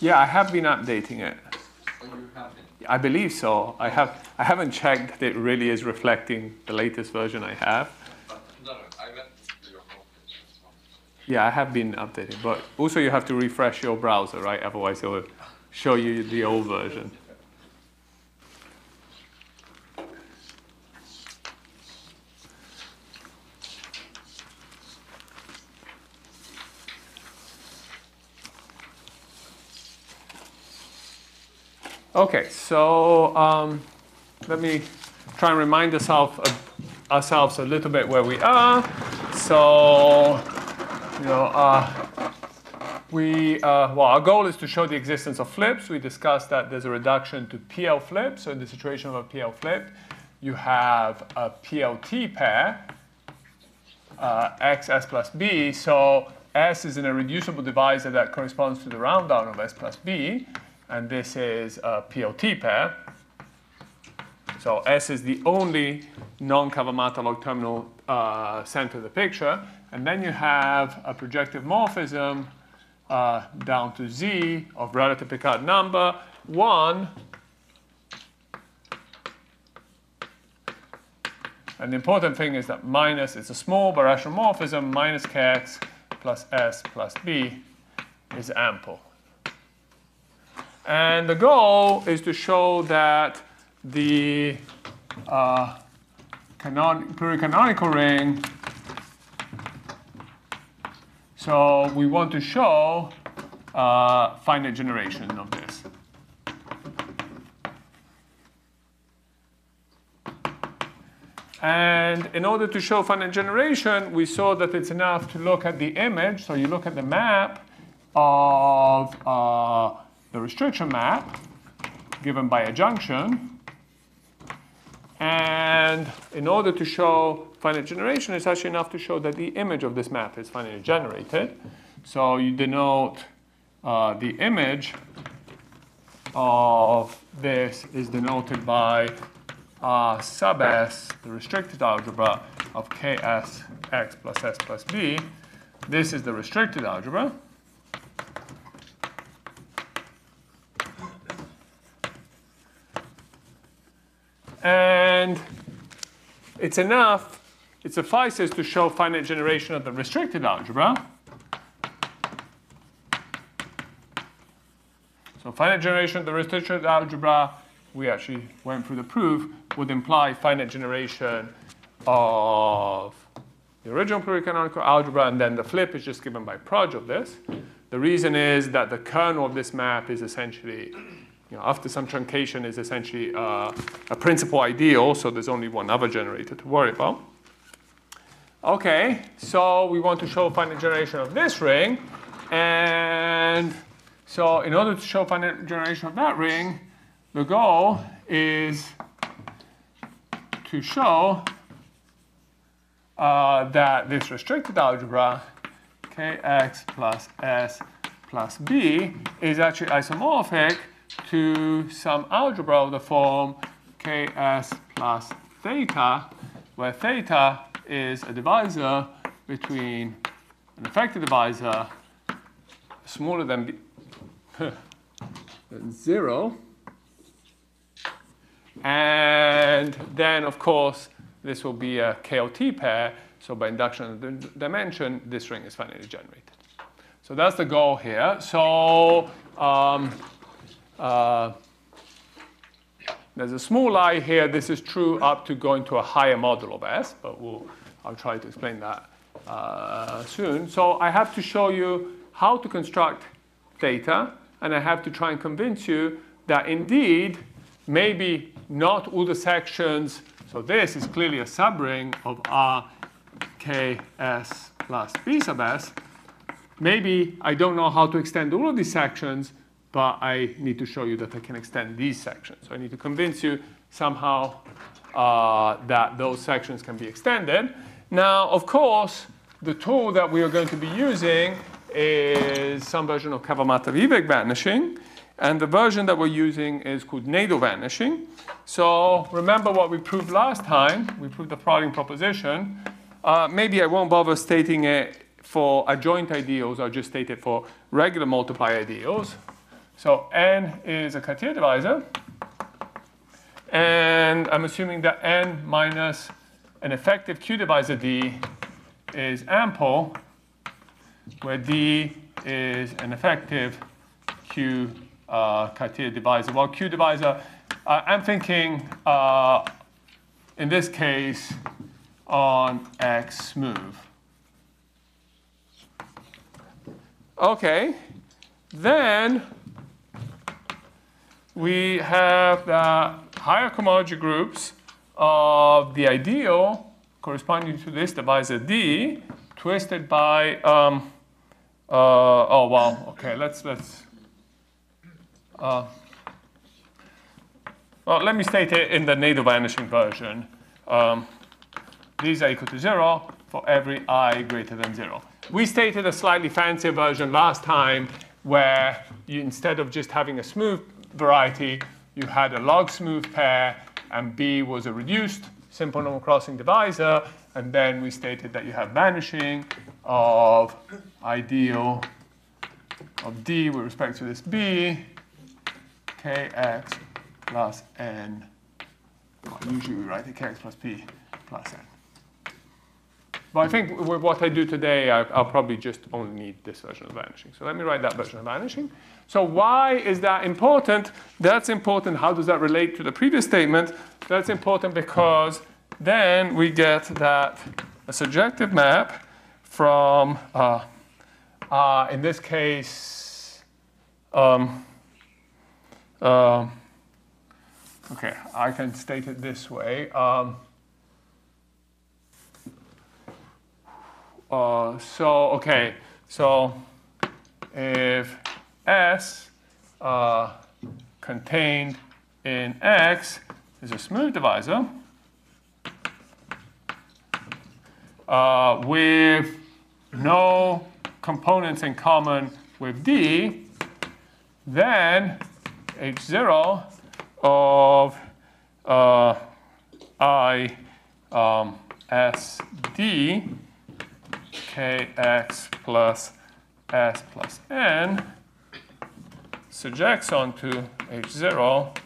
Yeah, I have been updating it. I believe so. I have. I haven't checked that it really is reflecting the latest version I have. Yeah, I have been updating, but also you have to refresh your browser, right? Otherwise, it will show you the old version. Okay, so um, let me try and remind ourselves, ourselves a little bit where we are. So, you know, uh, we, uh, well, our goal is to show the existence of flips. We discussed that there's a reduction to PL flip. So in the situation of a PL flip, you have a PLT pair, uh, X, S plus B. So S is an irreducible divisor that corresponds to the round down of S plus B. And this is a PLT pair. So S is the only non-Kawamata log terminal uh, center of the picture. And then you have a projective morphism uh, down to Z of relative Picard number, 1. And the important thing is that minus is a small birational morphism, minus kx plus S plus B is ample. And the goal is to show that the uh, canon- pluricanonical ring, so we want to show uh, finite generation of this. And in order to show finite generation, we saw that it's enough to look at the image. So you look at the map of uh, the restriction map given by adjunction. And in order to show finite generation, it's actually enough to show that the image of this map is finitely generated. So you denote uh, the image of this is denoted by uh, sub s, the restricted algebra of ks x plus s plus b. This is the restricted algebra. And it's enough, it suffices to show finite generation of the restricted algebra. So finite generation of the restricted algebra, we actually went through the proof, would imply finite generation of the original pluricanonical algebra, and then the flip is just given by proj of this. The reason is that the kernel of this map is essentially, you know, after some truncation, is essentially uh, a principal ideal, so there's only one other generator to worry about. Okay, so we want to show finite generation of this ring, and so in order to show finite generation of that ring, the goal is to show uh, that this restricted algebra, kx plus s plus b, is actually isomorphic to some algebra of the form ks plus theta, where theta is a divisor between an effective divisor smaller than 0 and then, of course, this will be a KLT pair. So by induction of the dimension, this ring is finitely generated. So that's the goal here. So um, uh, there's a small i here. This is true up to going to a higher model of S, but we'll, I'll try to explain that uh, soon. So I have to show you how to construct theta, and I have to try and convince you that indeed, maybe not all the sections, so this is clearly a subring of R K S plus B sub S. Maybe I don't know how to extend all of these sections, but I need to show you that I can extend these sections. So I need to convince you somehow uh, that those sections can be extended. Now, of course, the tool that we are going to be using is some version of Kawamata Viehweg vanishing. And the version that we're using is called Nadel vanishing. So remember what we proved last time. We proved the prodding proposition. Uh, maybe I won't bother stating it for adjoint ideals I'll just state it for regular multiplier ideals. So n is a Cartier divisor. And I'm assuming that n minus an effective Q divisor D is ample, where D is an effective Q uh, Cartier divisor. Well, Q divisor, uh, I'm thinking uh, in this case on X smooth. Okay, then we have the higher cohomology groups of the ideal corresponding to this divisor D twisted by um, uh, oh wow okay let's let's uh, well let me state it in the Nadel vanishing version. Um, these are equal to zero for every i greater than zero. We stated a slightly fancier version last time where you, instead of just having a smooth variety you had a log smooth pair and B was a reduced simple normal crossing divisor, and then we stated that you have vanishing of ideal of D with respect to this B, kx plus n. Well, usually we write it kx plus p plus n. But I think with what I do today, I, will probably just only need this version of vanishing. So let me write that version of vanishing. So why is that important? That's important. How does that relate to the previous statement? That's important because then we get that a surjective map from, uh, uh, in this case, um, uh, okay, I can state it this way. Um, Uh, so, okay, so if S uh, contained in X is a smooth divisor uh, with no components in common with D, then H0 of uh, I um, SD kx plus s plus n surjects onto h0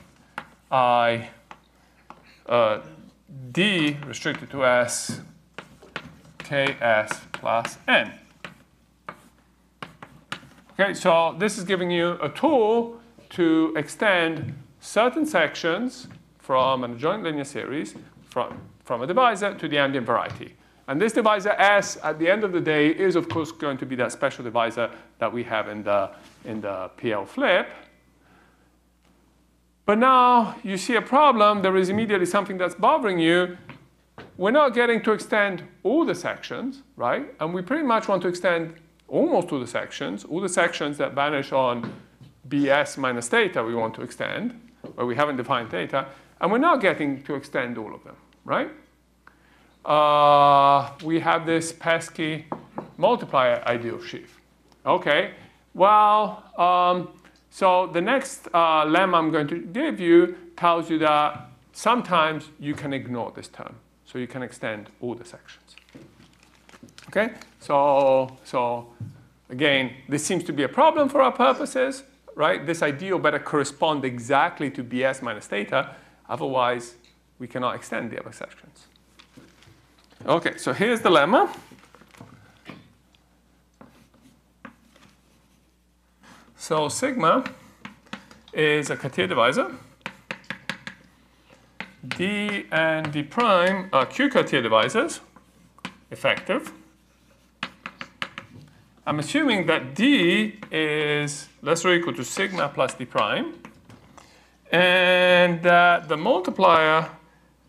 i uh, d restricted to s ks plus n. Okay, so this is giving you a tool to extend certain sections from an adjoint linear series from, from a divisor to the ambient variety. And this divisor S, at the end of the day, is of course going to be that special divisor that we have in the, in the PL flip. But now you see a problem, there is immediately something that's bothering you. We're not getting to extend all the sections, right? And we pretty much want to extend almost all the sections, all the sections that vanish on BS minus theta we want to extend, where we haven't defined theta, and we're not getting to extend all of them, right? uh, we have this pesky multiplier ideal sheaf. Okay, well, um, so the next uh, lemma I'm going to give you tells you that sometimes you can ignore this term. So you can extend all the sections. Okay, so, so again, this seems to be a problem for our purposes, right? This ideal better correspond exactly to BS minus theta, otherwise we cannot extend the other sections. Okay, so here's the lemma. So sigma is a Cartier divisor. D and D prime are Q Cartier divisors, effective. I'm assuming that D is less or equal to sigma plus D prime, and that the multiplier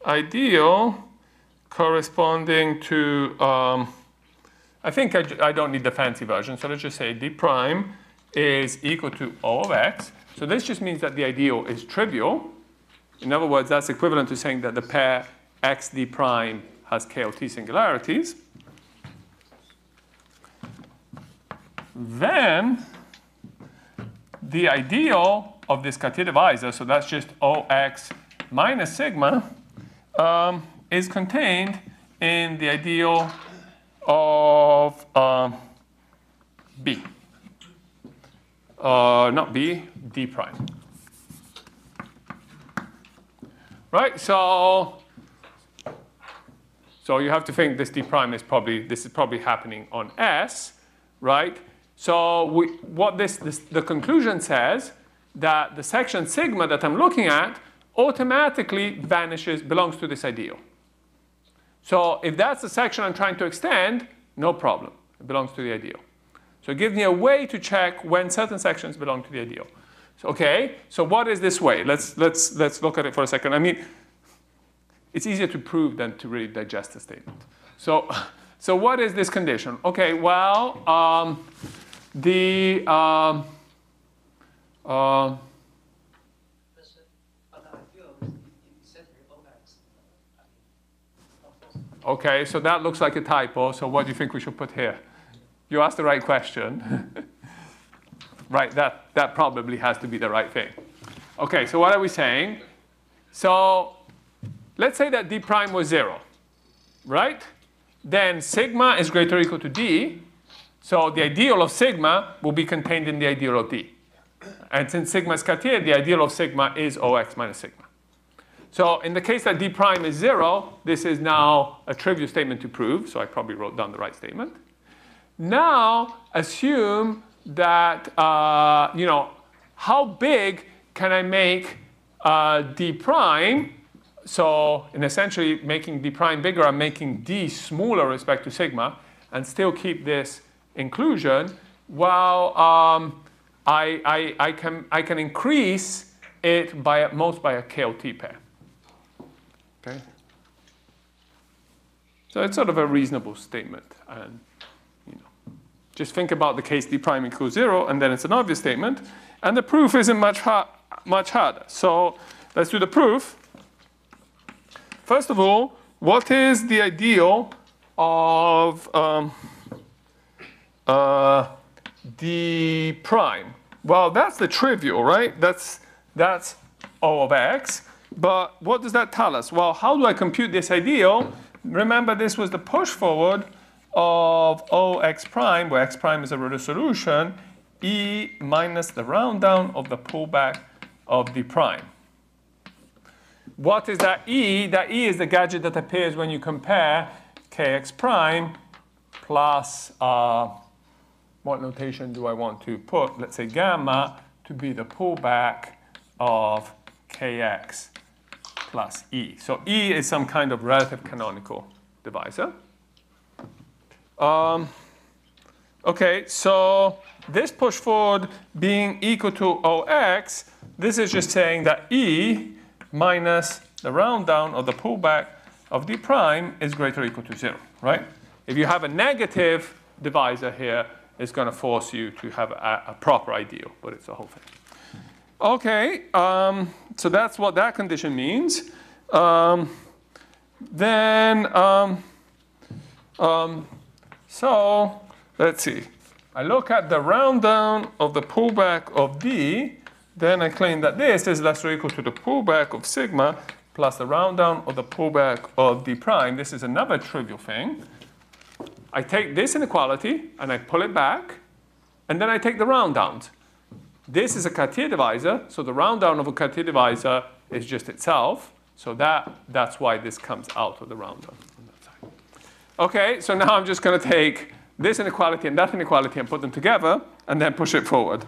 ideal corresponding to, um, I think I, I, don't need the fancy version, so let's just say d prime is equal to O of x. So this just means that the ideal is trivial. In other words, that's equivalent to saying that the pair xd prime has KLT singularities. Then the ideal of this Cartier divisor, so that's just OX minus sigma, um, is contained in the ideal of um, B. Uh, not B, D prime. Right, so, so you have to think this D prime is probably, this is probably happening on S, right? So we, what this, this, the conclusion says that the section sigma that I'm looking at automatically vanishes, belongs to this ideal. So if that's the section I'm trying to extend, no problem. It belongs to the ideal. So it gives me a way to check when certain sections belong to the ideal. So, okay, so what is this way? Let's, let's, let's look at it for a second. I mean, it's easier to prove than to really digest a statement. So, so what is this condition? Okay, well, um, the, um, uh. Okay, so that looks like a typo, so what do you think we should put here? You asked the right question. right, that, that probably has to be the right thing. Okay, so what are we saying? So let's say that d prime was 0, right? Then sigma is greater or equal to d, so the ideal of sigma will be contained in the ideal of d. And since sigma is Cartier, the ideal of sigma is Ox minus sigma. So in the case that d prime is 0, this is now a trivial statement to prove, so I probably wrote down the right statement. Now assume that, uh, you know, how big can I make uh, d prime? So in essentially making d prime bigger, I'm making d smaller respect to sigma and still keep this inclusion while um, I, I, I, can, I can increase it by at most by a KLT pair. Okay? So it's sort of a reasonable statement. And just think about the case d prime equals zero, and then it's an obvious statement. And the proof isn't much, much harder. So let's do the proof. First of all, what is the ideal of um, uh, d prime? Well, that's the trivial, right? That's, that's O of x. But what does that tell us? Well, how do I compute this ideal? Remember, this was the push forward of Ox prime, where x prime is a Röder solution, e minus the round down of the pullback of d prime. What is that e? That e is the gadget that appears when you compare kx prime plus, uh, what notation do I want to put? Let's say gamma to be the pullback of kx plus e. So e is some kind of relative canonical divisor. Um, okay, so this push forward being equal to OX, this is just saying that E minus the round down of the pullback of D prime is greater or equal to zero, right? If you have a negative divisor here, it's going to force you to have a, a proper ideal, but it's a whole thing. Okay, um, so that's what that condition means. Um, then, um, um, so let's see. I look at the round down of the pullback of D, then I claim that this is less or equal to the pullback of sigma plus the round down of the pullback of D prime. This is another trivial thing. I take this inequality and I pull it back, and then I take the round downs. This is a Cartier divisor, so the round down of a Cartier divisor is just itself. So that, that's why this comes out of the round down. Okay, so now I'm just going to take this inequality and that inequality and put them together and then push it forward.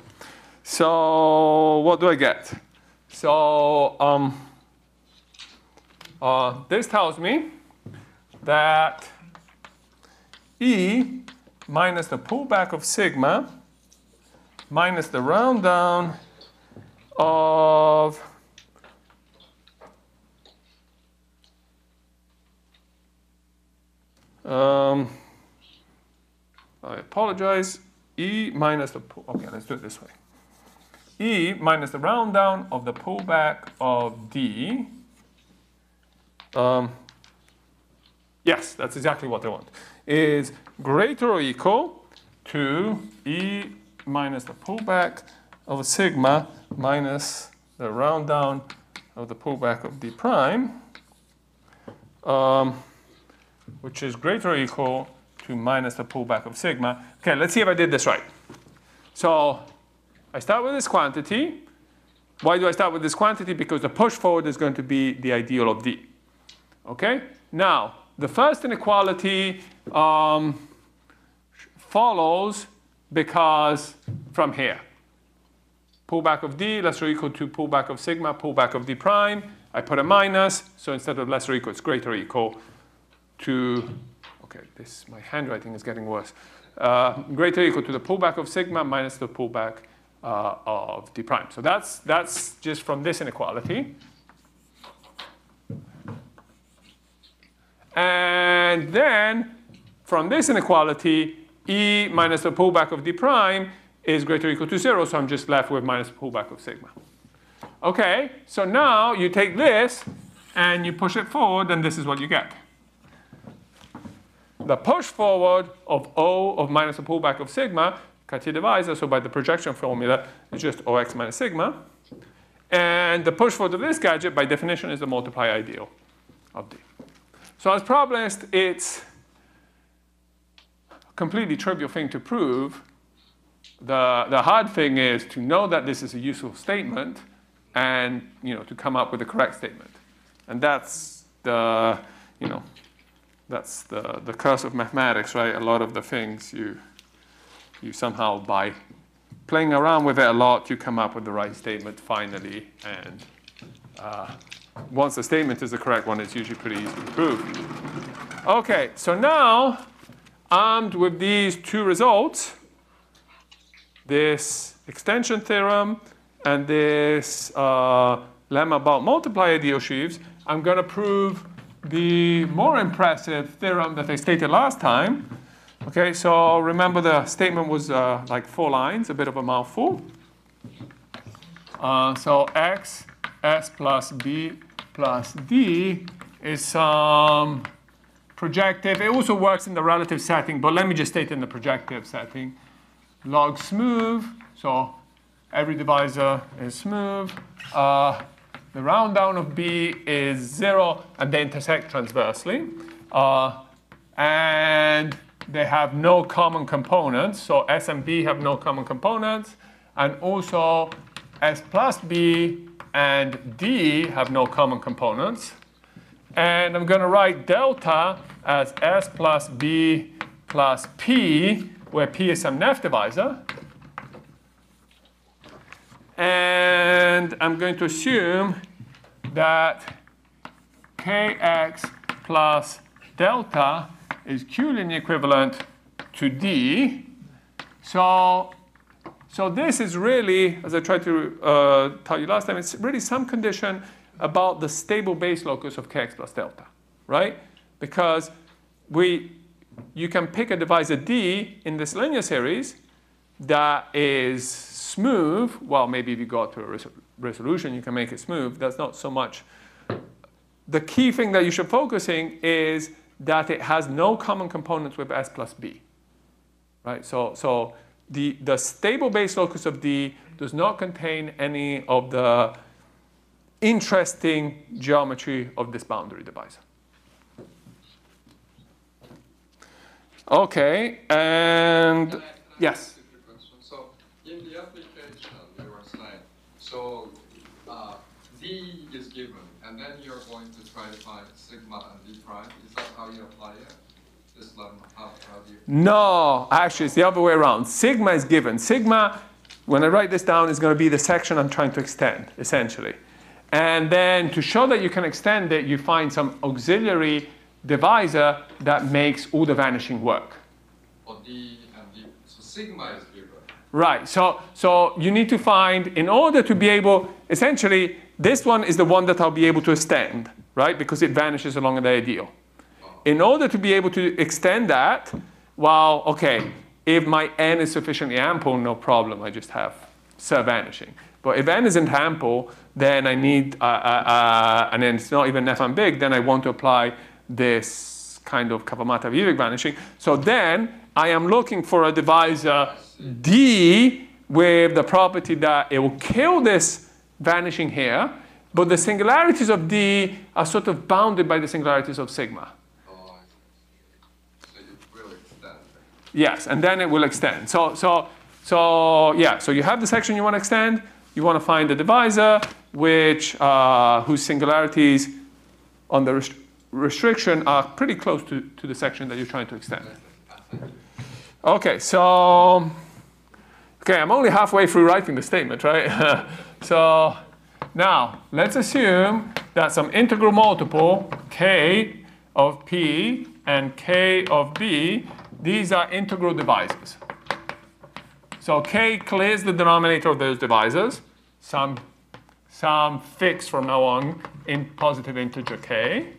So what do I get? So um, uh, this tells me that E minus the pullback of sigma minus the round down of um, I apologize, E minus the, pull, okay, let's do it this way. E minus the round down of the pullback of D. Um, yes, that's exactly what I want. Is greater or equal to E minus the pullback of sigma minus the round down of the pullback of D prime, um, which is greater or equal to minus the pullback of sigma. Okay, let's see if I did this right. So I start with this quantity. Why do I start with this quantity? Because the push forward is going to be the ideal of D. Okay? Now, the first inequality um, follows because from here. Pullback of D less or equal to pullback of sigma, pullback of D prime. I put a minus, so instead of less or equal, it's greater or equal to, okay, this, my handwriting is getting worse. Uh, greater equal to the pullback of sigma minus the pullback uh, of d prime. So that's, that's just from this inequality. And then from this inequality, E minus the pullback of d prime is greater or equal to zero, so I'm just left with minus the pullback of sigma. Okay, so now you take this and you push it forward, and this is what you get. The push forward of O of minus the pullback of sigma, Cartier divisor, so by the projection formula, it's just OX minus sigma. And the push forward of this gadget, by definition, is the multiplier ideal of D. So as probabilist, it's a completely trivial thing to prove. The, the hard thing is to know that this is a useful statement and you know, to come up with the correct statement. And that's the, you know, that's the, the curse of mathematics, right? A lot of the things you, you somehow, by playing around with it a lot, you come up with the right statement finally. And uh, once the statement is the correct one, it's usually pretty easy to prove. Okay, so now, armed with these two results, this extension theorem and this uh, lemma about multiplier ideal sheaves, I'm going to prove the more impressive theorem that I stated last time. Okay, so remember the statement was uh, like four lines, a bit of a mouthful. Uh, so x, s plus b plus d is some projective. It also works in the relative setting, but let me just state in the projective setting. Log smooth, so every divisor is smooth. Uh, the round down of B is zero and they intersect transversely. Uh, and they have no common components. So S and B have no common components. And also S plus B and D have no common components. And I'm going to write delta as S plus B plus P, where P is some nef divisor. And I'm going to assume that kx plus delta is q linear equivalent to d. So, so this is really, as I tried to uh, tell you last time, it's really some condition about the stable base locus of kx plus delta, right? Because we, you can pick a divisor d in this linear series that is smooth. Well, maybe if you go to a res resolution, you can make it smooth. That's not so much. The key thing that you should focusing is that it has no common components with S plus B. Right? So, so the, the stable base locus of D does not contain any of the interesting geometry of this boundary divisor. Okay, and yes. So in the application, you were saying, so uh, D is given, and then you're going to try to find sigma and D prime. Is that how you apply it? This lemma, how, how you? No, actually, it's the other way around. Sigma is given. Sigma, when I write this down, is going to be the section I'm trying to extend, essentially. And then to show that you can extend it, you find some auxiliary divisor that makes all the vanishing work. Or D and D. So sigma is given. Right, so, so you need to find, in order to be able, essentially, this one is the one that I'll be able to extend, right? Because it vanishes along the ideal. In order to be able to extend that, well, okay, if my n is sufficiently ample, no problem, I just have Serre vanishing. But if n isn't ample, then I need, uh, uh, uh, and then it's not even nef and big, then I want to apply this kind of Kawamata Viehweg vanishing. So then I am looking for a divisor D with the property that it will kill this vanishing here, but the singularities of D are sort of bounded by the singularities of sigma. Yes, and then it will extend. So, so, so yeah, so you have the section you want to extend. You want to find the divisor, which, uh, whose singularities on the rest- restriction are pretty close to, to the section that you're trying to extend. Okay, so, okay, I'm only halfway through writing the statement, right? so now let's assume that some integral multiple k of p and k of b, these are integral divisors. So k clears the denominator of those divisors, some, some fixed from now on in positive integer k.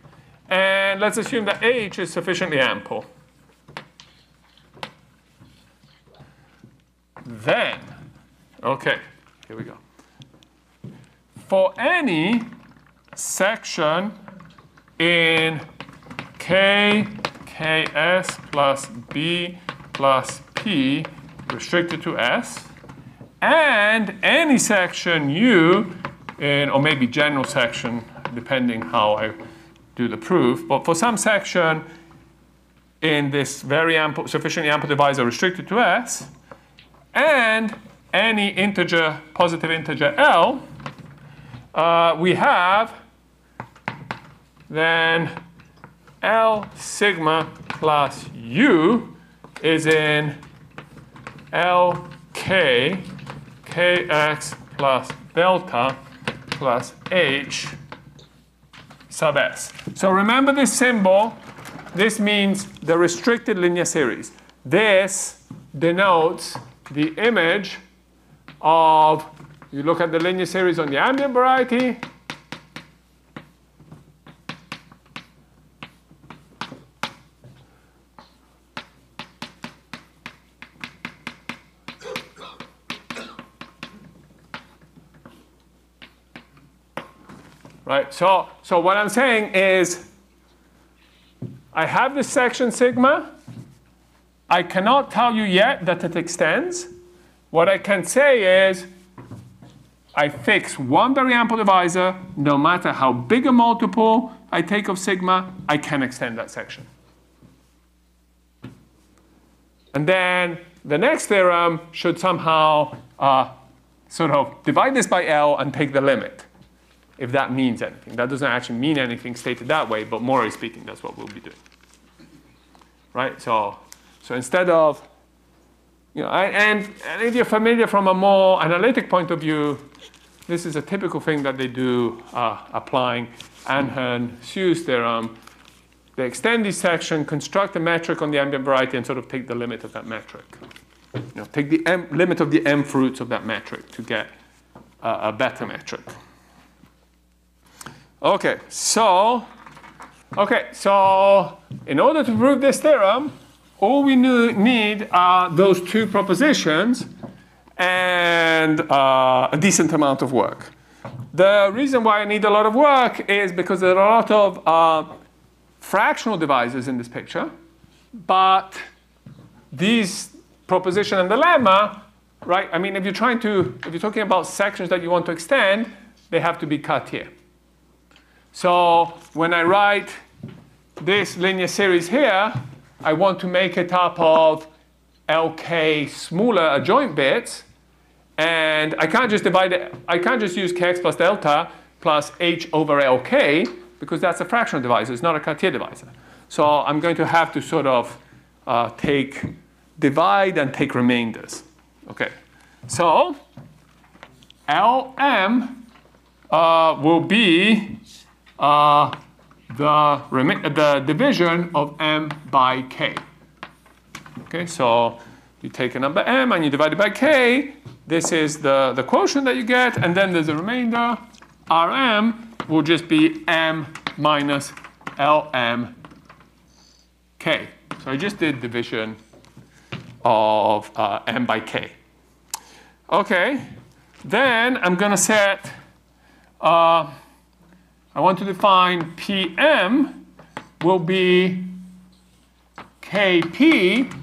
And let's assume that h is sufficiently ample. Then, okay, here we go. For any section in k, ks plus b plus p restricted to s, and any section u in, or maybe general section, depending how I do the proof, but for some section in this very ample, sufficiently ample divisor restricted to s, and any integer, positive integer L, uh, we have then L sigma plus U is in LK kx plus delta plus H sub S. So remember this symbol. This means the restricted linear series. This denotes the image of, you look at the linear series on the ambient variety, right? So, so what I'm saying is, I have this section sigma. I cannot tell you yet that it extends. What I can say is, I fix one very ample divisor, no matter how big a multiple I take of sigma, I can extend that section. And then the next theorem should somehow uh, sort of divide this by L and take the limit, if that means anything. That doesn't actually mean anything stated that way, but morally speaking, that's what we'll be doing. Right? So, so instead of, you know, and, and if you're familiar from a more analytic point of view, this is a typical thing that they do uh, applying Anhern-Hsu's theorem. They extend this section, construct a metric on the ambient variety, and sort of take the limit of that metric. You know, take the m, limit of the m fruits of that metric to get uh, a better metric. Okay, so, okay, so in order to prove this theorem, all we need are those two propositions and uh, a decent amount of work. The reason why I need a lot of work is because there are a lot of uh, fractional divisors in this picture, but these proposition and the lemma, right? I mean, if you're trying to, if you're talking about sections that you want to extend, they have to be cut here. So when I write this linear series here, I want to make it up of LK smaller adjoint bits, and I can't just divide it, I can't just use kx plus delta plus h over lk, because that's a fractional divisor, it's not a Cartier divisor. So I'm going to have to sort of uh, take, divide and take remainders. Okay, so Lm uh, will be uh, the, the division of m by k. Okay, so you take a number m and you divide it by k. This is the, the quotient that you get, and then there's a remainder. Rm will just be m minus Lm k. So I just did division of uh, m by k. Okay, then I'm going to set, uh, I want to define Pm will be Kp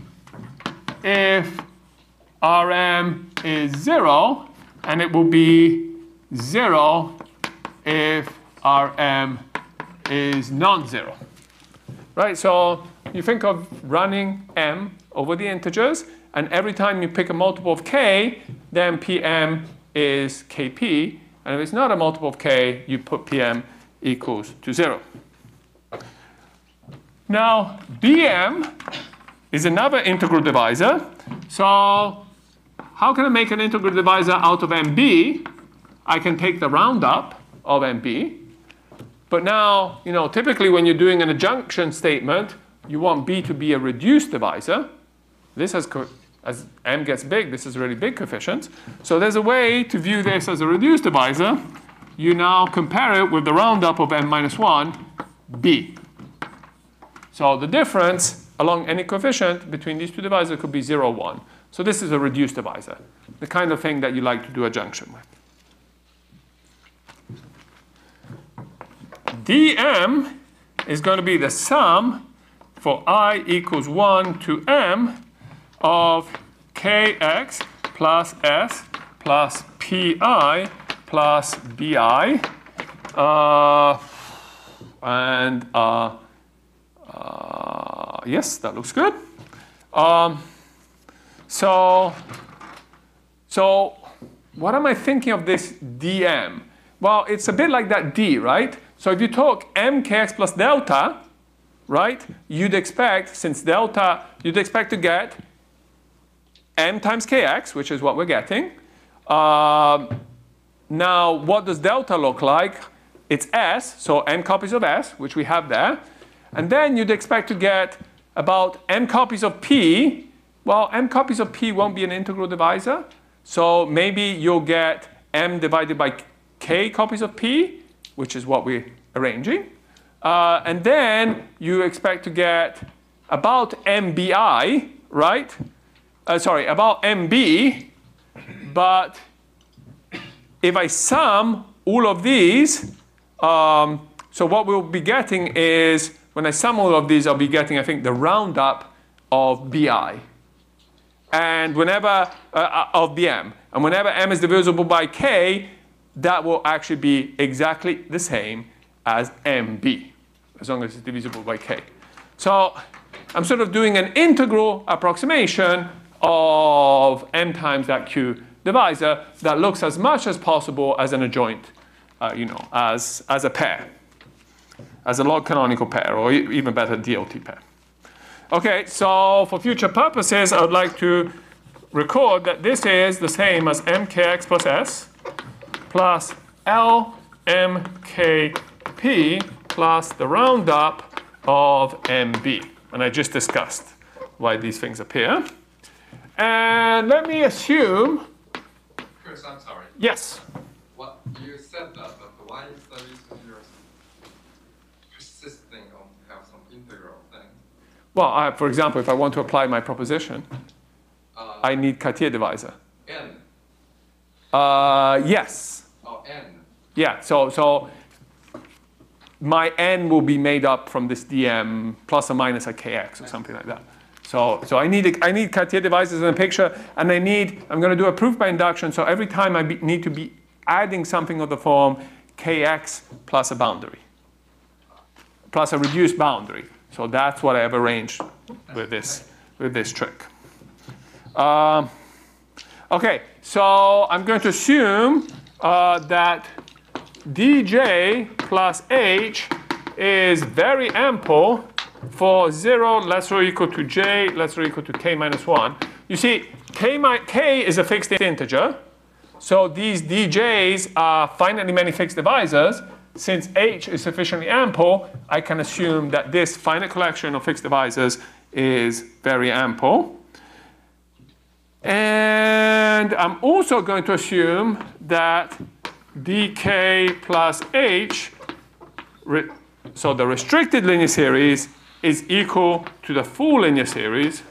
if Rm is 0, and it will be 0 if Rm is non-zero. Right, so you think of running M over the integers. And every time you pick a multiple of k, then Pm is Kp. And if it's not a multiple of k, you put Pm equals to zero. Now, Bm is another integral divisor. So how can I make an integral divisor out of MB? I can take the roundup of MB. But now, you know, typically when you're doing an adjunction statement, you want B to be a reduced divisor. This has, as M gets big, this is really big coefficient. So there's a way to view this as a reduced divisor. You now compare it with the roundup of M minus 1, B. So the difference along any coefficient between these two divisors could be 0, 1. So this is a reduced divisor, the kind of thing that you like to do adjunction with. dm is going to be the sum for i equals 1 to m of kx plus s plus pi plus bi. Uh, and uh, uh, yes, that looks good. Um, so, so what am I thinking of this dm? Well, it's a bit like that d, right? So if you talk mkx plus delta, right, you'd expect, since delta, you'd expect to get m times kx, which is what we're getting. Uh, now, what does delta look like? It's s, so m copies of s, which we have there. And then you'd expect to get about m copies of p. Well, m copies of p won't be an integral divisor. So maybe you'll get m divided by k copies of p, which is what we're arranging. Uh, and then you expect to get about MBI, right? Uh, sorry, about MB, but if I sum all of these, um, so what we'll be getting is, when I sum all of these, I'll be getting, I think, the roundup of BI. And whenever, uh, uh of BM. And whenever M is divisible by K, that will actually be exactly the same as MB, as long as it's divisible by K. So I'm sort of doing an integral approximation of M times that Q divisor that looks as much as possible as an adjoint, uh, you know, as, as a pair, as a log canonical pair, or even better, DLT pair. Okay, so for future purposes, I would like to record that this is the same as mkx plus s plus LMKP plus the roundup of MB. And I just discussed why these things appear. And let me assume. I'm sorry. Yes. What you said that, but why is the reason you're persisting on have some integral thing? Well, I, for example, if I want to apply my proposition, Uh, I need Cartier divisor. n. Uh, yes. Oh, n. Yeah, so, so my n will be made up from this dm plus or minus a kx or something like that. So, so I need, I need Cartier divisors in the picture, and I need, I'm going to do a proof by induction, so every time I be, need to be adding something of the form kx plus a boundary, plus a reduced boundary. So that's what I have arranged with this, with this trick. Um, okay, so I'm going to assume uh, that dj plus h is very ample for 0 less or equal to j less or equal to k minus 1. You see, k, mi- k is a fixed integer. So these dj's are finitely many fixed divisors. Since h is sufficiently ample, I can assume that this finite collection of fixed divisors is very ample. And I'm also going to assume that dk plus h, so the restricted linear series, is equal to the full linear series.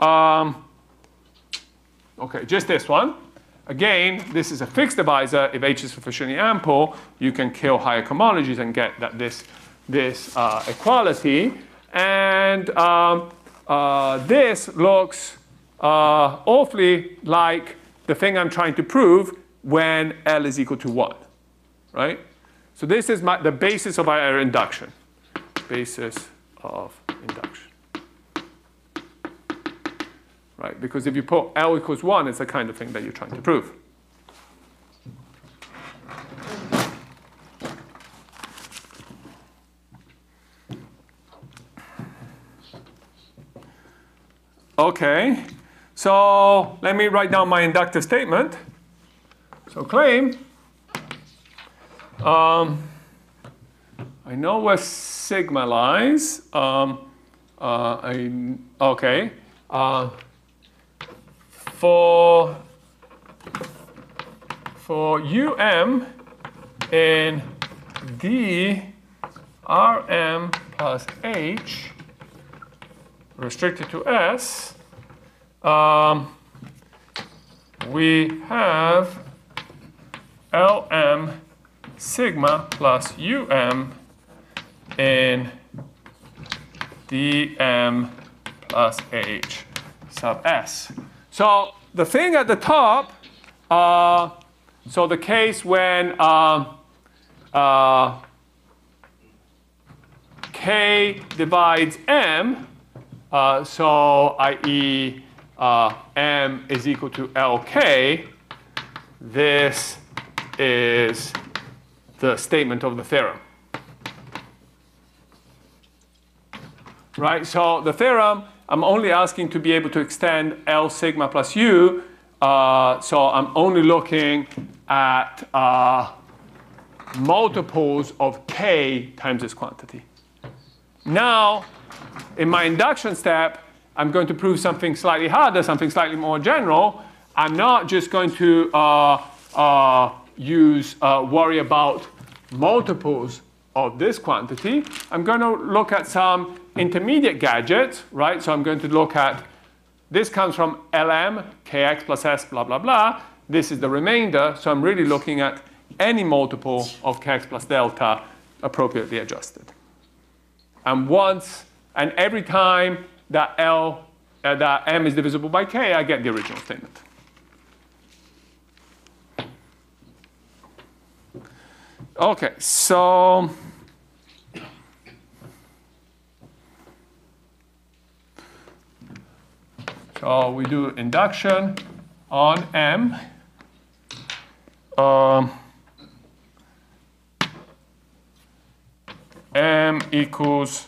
Um, okay, just this one. Again, this is a fixed divisor. If h is sufficiently ample, you can kill higher cohomologies and get that this, this uh, equality. And um, uh, this looks uh, awfully like the thing I'm trying to prove when L is equal to 1, right? So this is my, the basis of our induction. Basis of induction. Right, because if you put L equals 1, it's the kind of thing that you're trying to prove. Okay, so let me write down my inductive statement. So claim, um, I know where sigma lies. Um, uh, I, okay, uh, for for um in d rm plus h restricted to S, um, we have Lm sigma plus um in dm plus h sub s. So the thing at the top, uh, so the case when um, uh, k divides m, uh, so i.e. Uh, m is equal to lk, this is the statement of the theorem. Right, so the theorem, I'm only asking to be able to extend L sigma plus U, uh, so I'm only looking at uh, multiples of k times this quantity. Now, in my induction step, I'm going to prove something slightly harder, something slightly more general. I'm not just going to uh, uh, use, uh, worry about multiples of this quantity. I'm going to look at some intermediate gadgets, right? So I'm going to look at, this comes from Lm, kx plus s, blah, blah, blah. This is the remainder, so I'm really looking at any multiple of kx plus delta appropriately adjusted. And once and every time that L, uh, that M is divisible by K, I get the original statement. Okay, so so we do induction on M. Um, M equals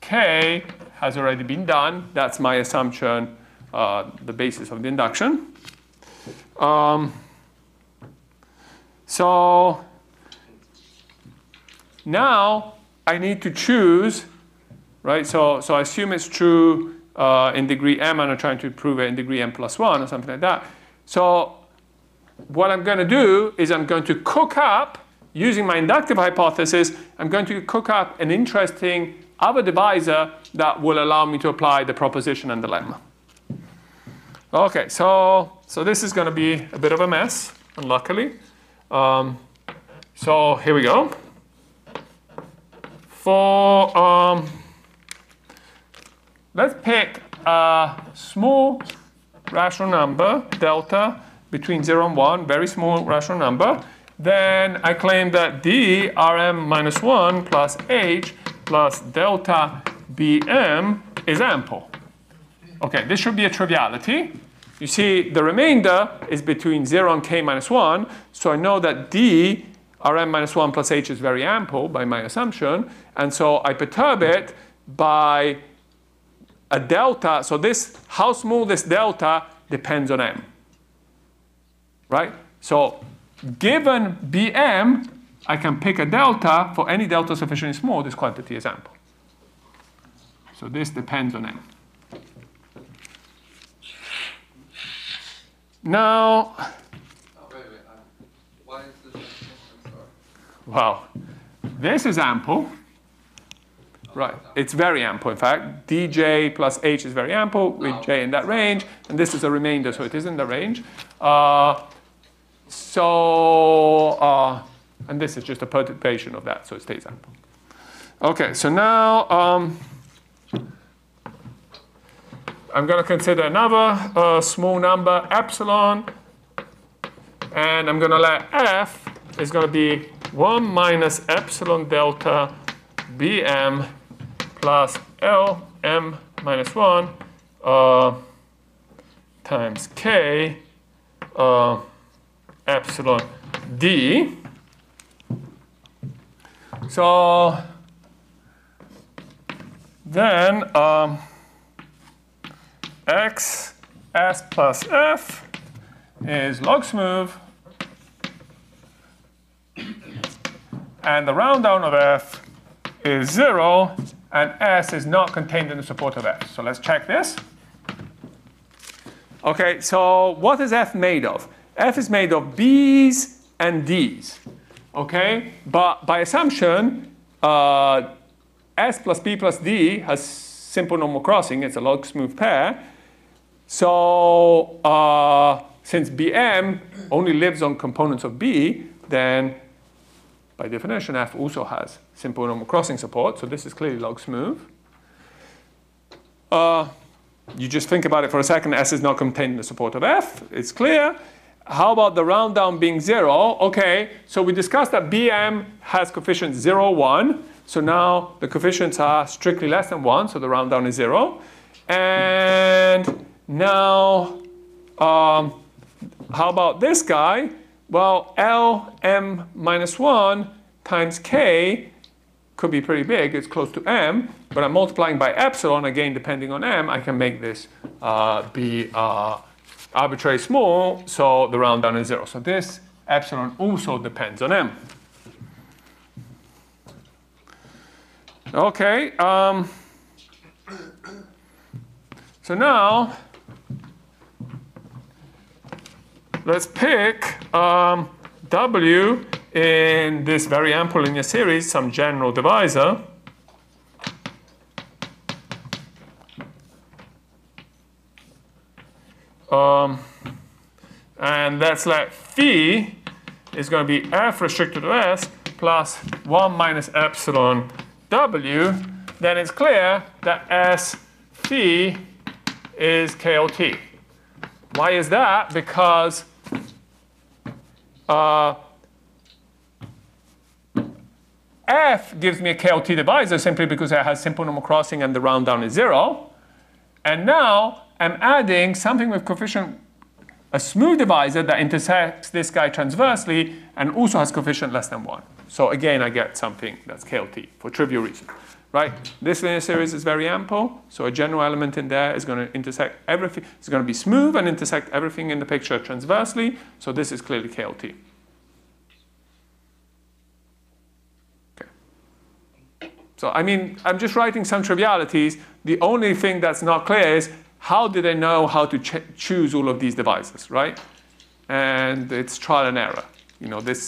K has already been done. That's my assumption, uh, the basis of the induction. Um, so now I need to choose, right? So, so I assume it's true uh, in degree m, and I'm trying to prove it in degree m plus 1 or something like that. So what I'm going to do is I'm going to cook up, using my inductive hypothesis, I'm going to cook up an interesting other divisor that will allow me to apply the proposition and the lemma. Okay, so, so this is going to be a bit of a mess, unluckily. Um, so here we go. For, um, let's pick a small rational number, delta, between 0 and 1, very small rational number. Then I claim that d rm minus 1 plus h plus delta Bm is ample. Okay, this should be a triviality. You see, the remainder is between 0 and k minus 1, so I know that d Rm minus 1 plus h is very ample by my assumption, and so I perturb it by a delta. So this, how small this delta depends on m. Right? So given Bm, I can pick a delta. For any delta sufficiently small, this quantity is ample. So this depends on m. Now, Oh, wait, wait. uh, Why is this? I'm sorry. Well, this is ample. Right, it's very ample. In fact, dj plus h is very ample with j in that range, and this is a remainder, so it is in the range. Uh, so, uh, and this is just a perturbation of that, so it stays ample. Okay, so now um, I'm going to consider another uh, small number, epsilon, and I'm going to let f is going to be 1 minus epsilon delta bm plus lm minus 1 uh, times k uh, epsilon d. So then um, x s plus f is log smooth and the round down of f is 0 and s is not contained in the support of f. So let's check this. Okay, so what is f made of? f is made of b's and d's. Okay, but by assumption, uh, s plus b plus d has simple normal crossing. It's a log smooth pair. So uh, since bm only lives on components of b, then by definition, f also has simple normal crossing support, so this is clearly log smooth. Uh, you just think about it for a second, S is not contained in the support of F, it's clear. How about the round down being zero? Okay, so we discussed that BM has coefficients 0, 1. So now the coefficients are strictly less than 1, so the round down is 0. And now, um, how about this guy? Well, L m minus 1 times k could be pretty big. It's close to m. But I'm multiplying by epsilon, again, depending on m, I can make this uh, be uh, arbitrary small, so the round down is 0. So this epsilon also depends on m. Okay. Um, so now, let's pick um, W in this very ample linear series, some general divisor. Um, and let's let phi is going to be f restricted to s plus 1 minus epsilon w, then it's clear that s phi is KLT. Why is that? Because uh, F gives me a KLT divisor simply because it has simple normal crossing and the round down is zero. And now I'm adding something with coefficient, a smooth divisor that intersects this guy transversely and also has coefficient less than one. So again, I get something that's KLT for trivial reasons, right? This linear series is very ample, so a general element in there is going to intersect everything. It's going to be smooth and intersect everything in the picture transversely, so this is clearly KLT. Okay. So I mean, I'm just writing some trivialities. The only thing that's not clear is how do they know how to ch choose all of these devices, right? And it's trial and error. You know, this,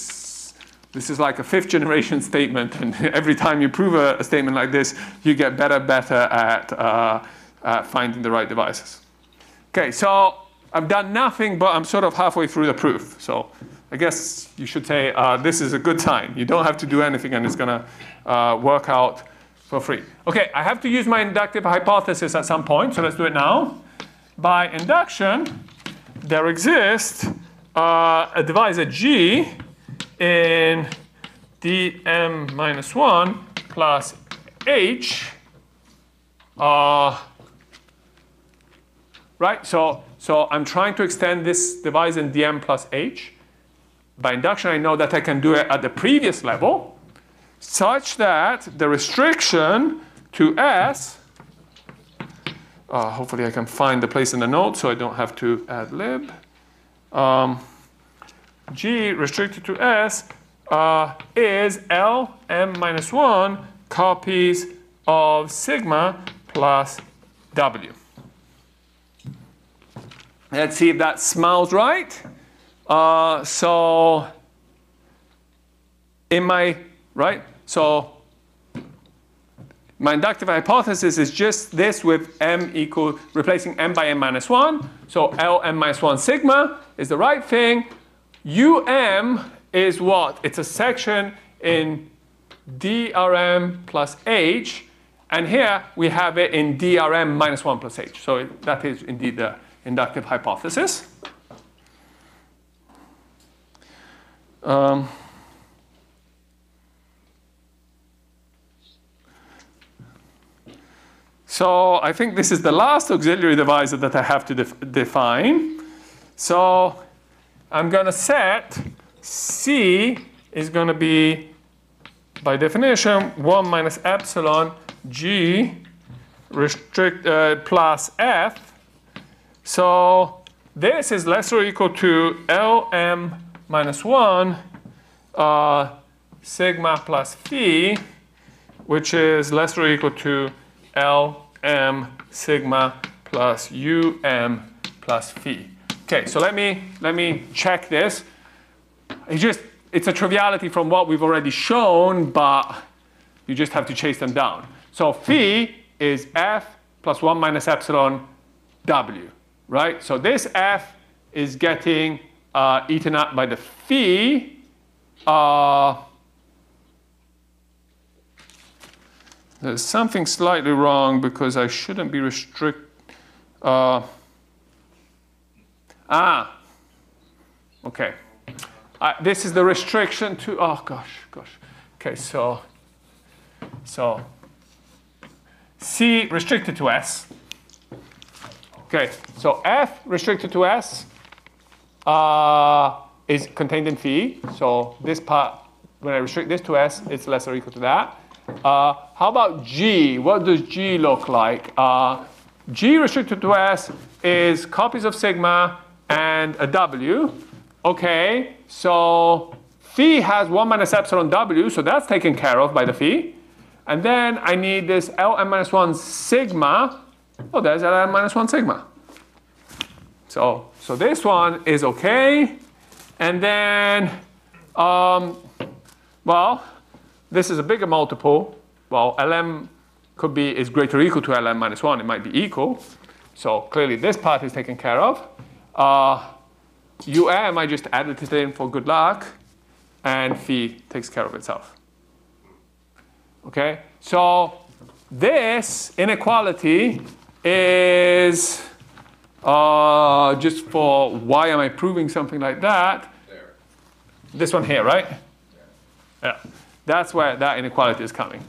this is like a fifth generation statement, and every time you prove a, a statement like this, you get better, better at, uh, at finding the right devices. Okay, so I've done nothing, but I'm sort of halfway through the proof. So I guess you should say uh, this is a good time. You don't have to do anything, and it's going to uh, work out for free. Okay, I have to use my inductive hypothesis at some point, so let's do it now. By induction, there exists uh, a divisor G in dm minus 1 plus h. Uh, right, so, so I'm trying to extend this device in dm plus h. By induction, I know that I can do it at the previous level such that the restriction to S, uh, hopefully I can find the place in the note so I don't have to ad lib. Um, G restricted to S uh, is L m minus 1 copies of sigma plus W. Let's see if that smells right. Uh, so in my right? So my inductive hypothesis is just this with m equal, replacing m by m minus 1. So L m minus 1 sigma is the right thing. UM is what? It's a section in DRM plus H. And here we have it in DRM minus 1 plus H. So it, that is indeed the inductive hypothesis. Um, so I think this is the last auxiliary divisor that I have to def define. So I'm going to set C is going to be, by definition, 1 minus epsilon G restrict uh, plus F. So this is less or equal to Lm minus 1 uh, sigma plus phi, which is less or equal to Lm sigma plus um plus phi. Okay, so let me let me check this. It's just it's a triviality from what we've already shown, but you just have to chase them down. So phi is f plus 1 minus epsilon w, right? So this f is getting uh, eaten up by the phi. Uh, there's something slightly wrong because I shouldn't be restrict. Uh, ah, okay. Uh, this is the restriction to, oh gosh, gosh. Okay, so, so C restricted to S. Okay, so F restricted to S uh, is contained in phi. So this part, when I restrict this to S, it's less or equal to that. Uh, how about G? What does G look like? Uh, G restricted to S is copies of sigma and a W. Okay, so phi has 1 minus epsilon W, so that's taken care of by the phi. And then I need this Ln minus 1 sigma. Oh, there's Ln minus 1 sigma. So, so this one is okay. And then, um, well, this is a bigger multiple. Well, Lm could be is greater or equal to Ln minus 1. It might be equal. So clearly this part is taken care of. Uh, um, I just added it in for good luck. And phi takes care of itself. Okay? So this inequality is uh, just for why am I proving something like that? There. This one here, right? Yeah. That's where that inequality is coming.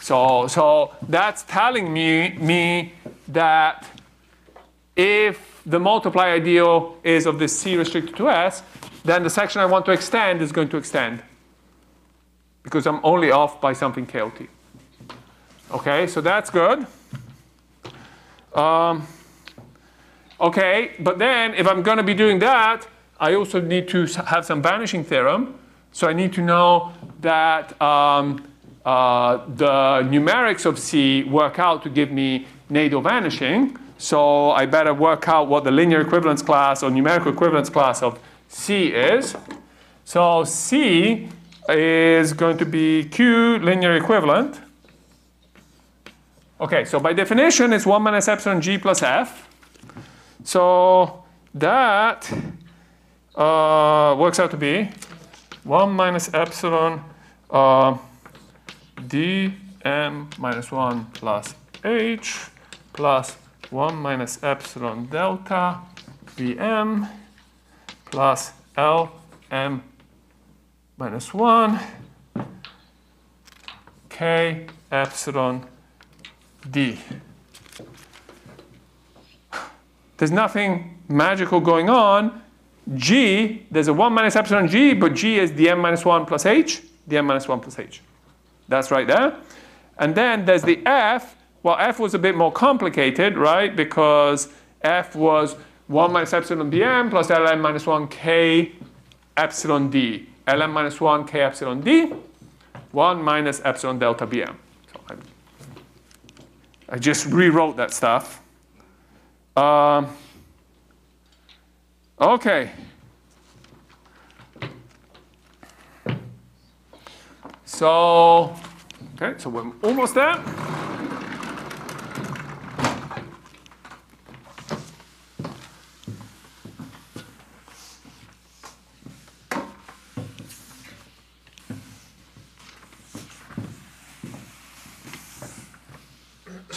So, so that's telling me, me that if the multiplier ideal is of this C restricted to S, then the section I want to extend is going to extend because I'm only off by something KLT. Okay, so that's good. Um, okay, but then if I'm going to be doing that, I also need to have some vanishing theorem. So I need to know that um, uh, the numerics of C work out to give me Nadel vanishing. So I better work out what the linear equivalence class or numerical equivalence class of C is. So C is going to be Q linear equivalent. Okay, so by definition, it's 1 minus epsilon g plus f. So that uh, works out to be 1 minus epsilon uh, dm minus 1 plus h plus 1 minus epsilon delta vm plus lm minus 1 k epsilon d. There's nothing magical going on. G, there's a 1 minus epsilon g, but g is dm minus 1 plus h, dm minus 1 plus h. That's right there. And then there's the f. Well, f was a bit more complicated, right? Because f was 1 minus epsilon bm plus ln minus 1 k epsilon d. ln minus 1 k epsilon d, 1 minus epsilon delta bm. So I, just rewrote that stuff. Um, okay. So, okay, so we're almost there.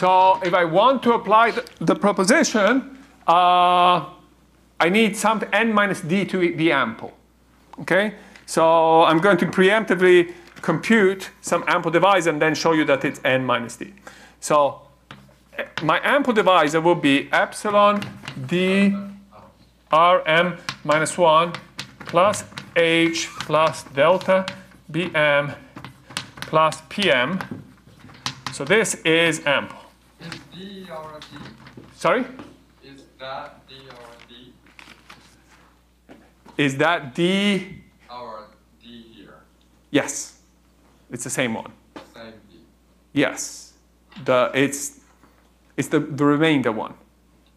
So if I want to apply the, the proposition, uh, I need some n minus d to be ample. Okay? So I'm going to preemptively compute some ample divisor and then show you that it's n minus d. So my ample divisor will be epsilon d rm minus 1 plus h plus delta bm plus pm. So this is ample. Is D or D? Sorry? Is that D or D? Is that d? Or D here? Yes. It's the same one. Same D. Yes. The, it's it's the, the remainder one.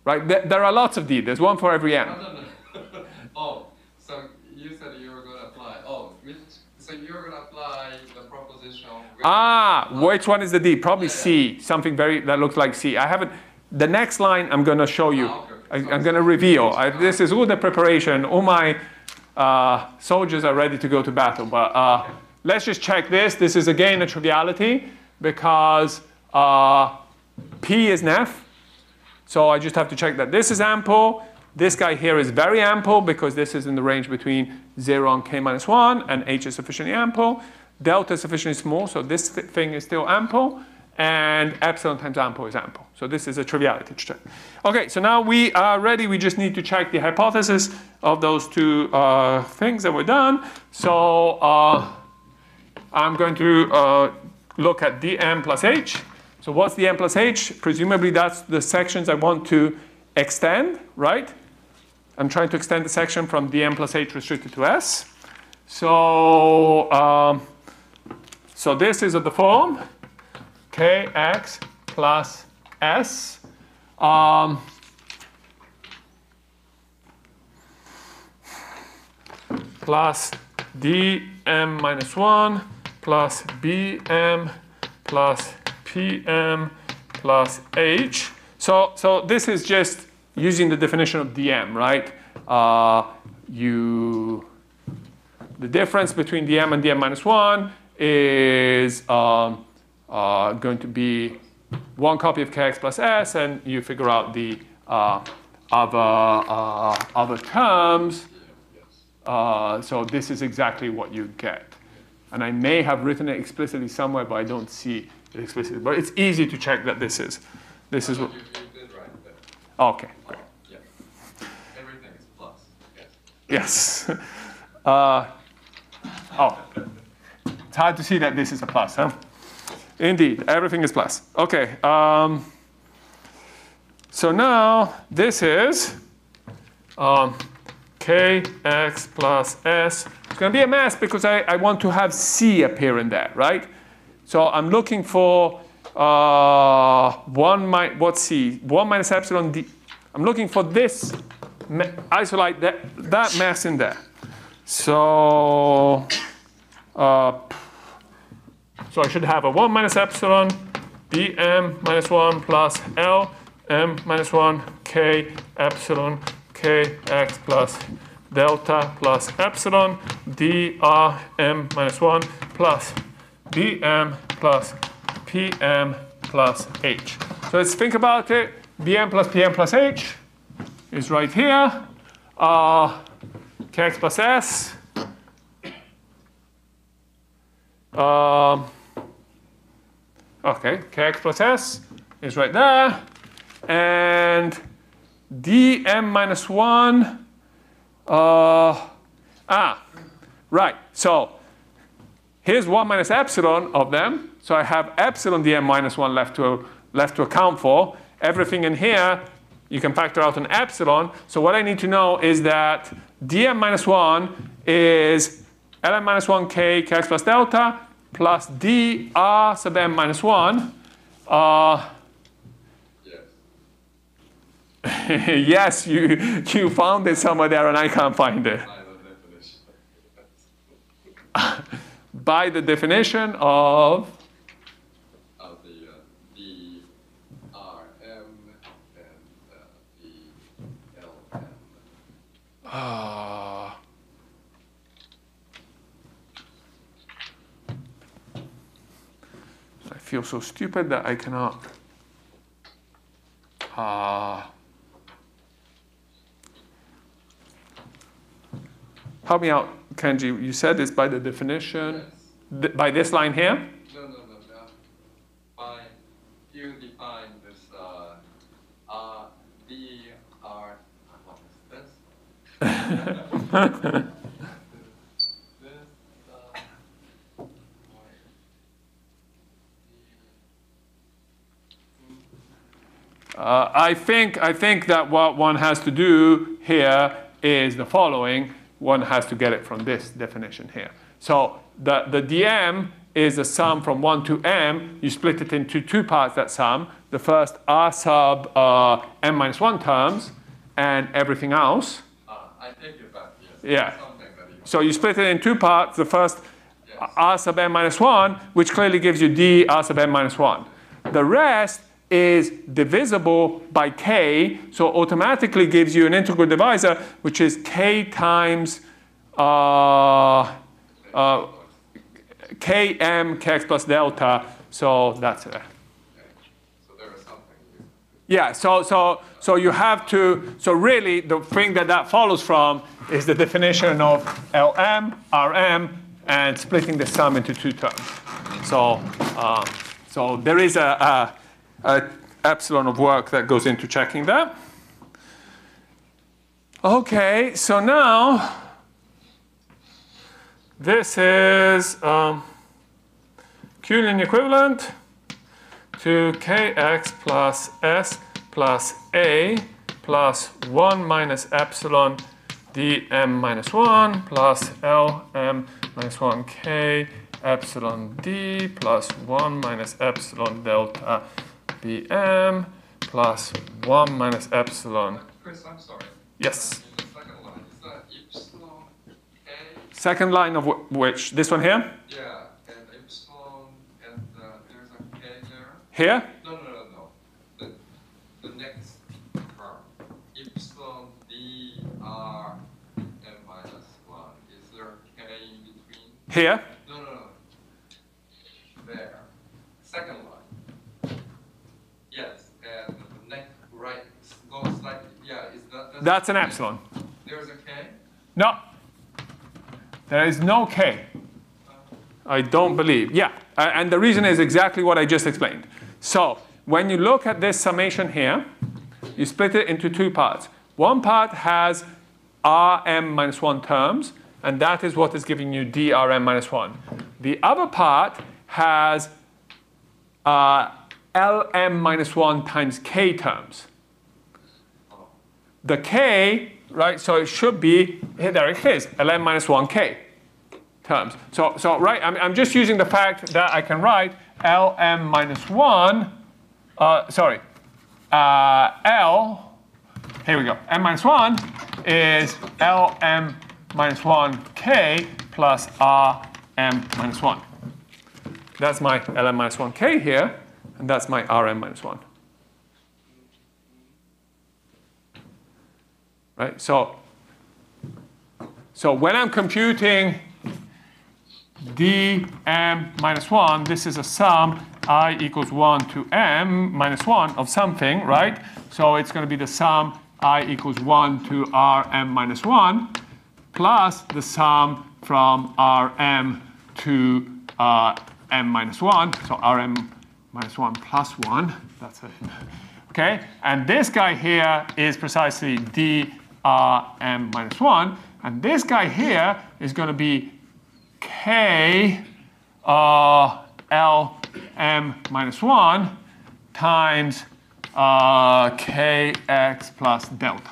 Right? There, there are lots of d. There's one for every m. No, no, no. oh, so you said you were going to apply. Oh, which, so you're going to apply the proposition. Ah, which one is the D? Probably Yeah, C. Something very that looks like C. I haven't. The next line I'm going to show you. Ah. I, I'm going to reveal. I, this is all the preparation. All my uh, soldiers are ready to go to battle. But uh, let's just check this. This is again a triviality because uh, P is Nef. So I just have to check that this is ample. This guy here is very ample because this is in the range between 0 and k minus 1, and h is sufficiently ample. Delta is sufficiently small, so this thing is still ample. And epsilon times ample is ample. So this is a triviality check. Okay, so now we are ready. We just need to check the hypothesis of those two uh, things that were done. So uh, I'm going to uh, look at dm plus h. So what's the m plus h? Presumably that's the sections I want to extend, right? I'm trying to extend the section from dm plus h restricted to s. So, um, so this is of the form kx plus s. Um, plus dm minus 1 plus bm plus pm plus h. So, so this is just using the definition of dm, right? Uh, you, the difference between dm and dm minus 1 is um, uh, going to be one copy of kx plus s, and you figure out the uh, other, uh, other terms. Uh, so this is exactly what you get. And I may have written it explicitly somewhere, but I don't see it explicitly. But it's easy to check that this is, this is what, you did right okay, great. Yeah. Everything is plus. Yes. Yes. Uh, oh, it's hard to see that this is a plus, huh? Indeed, everything is plus. Okay. Um, so now this is um, kx plus s. It's going to be a mess because I, I want to have c appear in there, right? So I'm looking for uh, 1 minus, what's c? 1 minus epsilon d. I'm looking for this, isolate that, that mass in there. So, uh, so I should have a 1 minus epsilon dm minus 1 plus l m minus 1 k epsilon k x plus delta plus epsilon dr m minus 1 plus dm plus pm plus h. So let's think about it. bm plus pm plus h is right here. Uh, kx plus s. Um, okay, kx plus s is right there. And dm minus 1. Uh, ah, right. So here's 1 minus epsilon of them. So I have epsilon dm minus 1 left to, left to account for. Everything in here, you can factor out an epsilon. So what I need to know is that dm minus 1 is ln minus 1k kx plus delta plus dr sub m minus 1. Uh, Yes. yes, you, you found it somewhere there and I can't find it. By the definition. By the definition of of feel so stupid that I cannot uh, help me out, Kenji. You said it's by the definition, yes. th by this line here? No, no, no, no. By, you define this, uh, uh, D, R, what is this? I think I think that what one has to do here is the following. One has to get it from this definition here. So the, the dm is a sum from 1 to m. You split it into two parts, that sum. The first r sub uh, m minus 1 terms and everything else. Ah, I take it back, yes. Yeah. You. So you split it in two parts. The first Yes. r sub m minus 1, which clearly gives you d r sub m minus 1. The rest is divisible by k, so automatically gives you an integral divisor, which is k times uh, uh, km kx plus delta. So that's it. Yeah, so, so, so you have to, so really the thing that that follows from is the definition of Lm, Rm, and splitting the sum into two terms. So, um, so there is a, a, a epsilon of work that goes into checking that. Okay, so now this is um, Q linear equivalent to kx plus s plus a plus 1 minus epsilon dm minus 1 plus lm minus 1 k epsilon d plus 1 minus epsilon delta bm plus 1 minus epsilon. Chris, I'm sorry. Yes. Second line, epsilon? Second line of wh- which? This one here? Yeah, and epsilon, and uh, there's a k there? Here? No, no, no, no. The, the next term, epsilon d r n minus one. Is there a k in between? Here? No, no, no. There. Second line. Yes, and the next right go slightly. Yeah, is that that's, an epsilon. There's a k. No. There is no k. I don't believe. Yeah, a- and the reason is exactly what I just explained. So when you look at this summation here, you split it into two parts. One part has rm minus 1 terms, and that is what is giving you drm minus 1. The other part has uh, lm minus 1 times k terms. The k, right, so it should be, here, there it is, ln minus 1k terms. So, so right, I'm, I'm just using the fact that I can write lm minus 1, uh, sorry, uh, l, here we go, m minus 1 is lm minus 1k plus rm minus 1. That's my lm minus 1k here, and that's my rm minus 1. Right, so, so when I'm computing dm minus 1, this is a sum i equals 1 to m minus 1 of something, right? So it's going to be the sum i equals 1 to rm minus 1 plus the sum from rm to uh, m minus 1. So rm minus 1 plus 1. That's it. Okay? And this guy here is precisely drm minus 1. And this guy here is going to be k uh, L m minus 1 times uh, kx plus delta.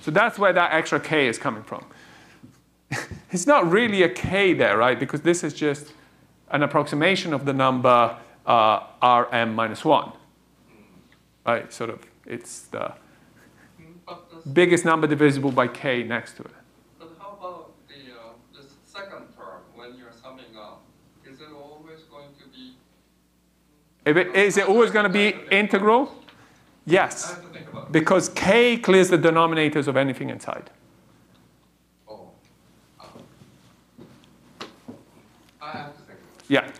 So that's where that extra k is coming from. it's not really a k there, right? Because this is just an approximation of the number uh, rm minus 1. Right? Sort of, it's the biggest number divisible by k next to it. But how about the, uh, the second term, when you're summing up? Is it always going to be, it, is it always going to be integral? Yes, have to think about it. because k clears the denominators of anything inside. Oh. I have to think about it. Yeah.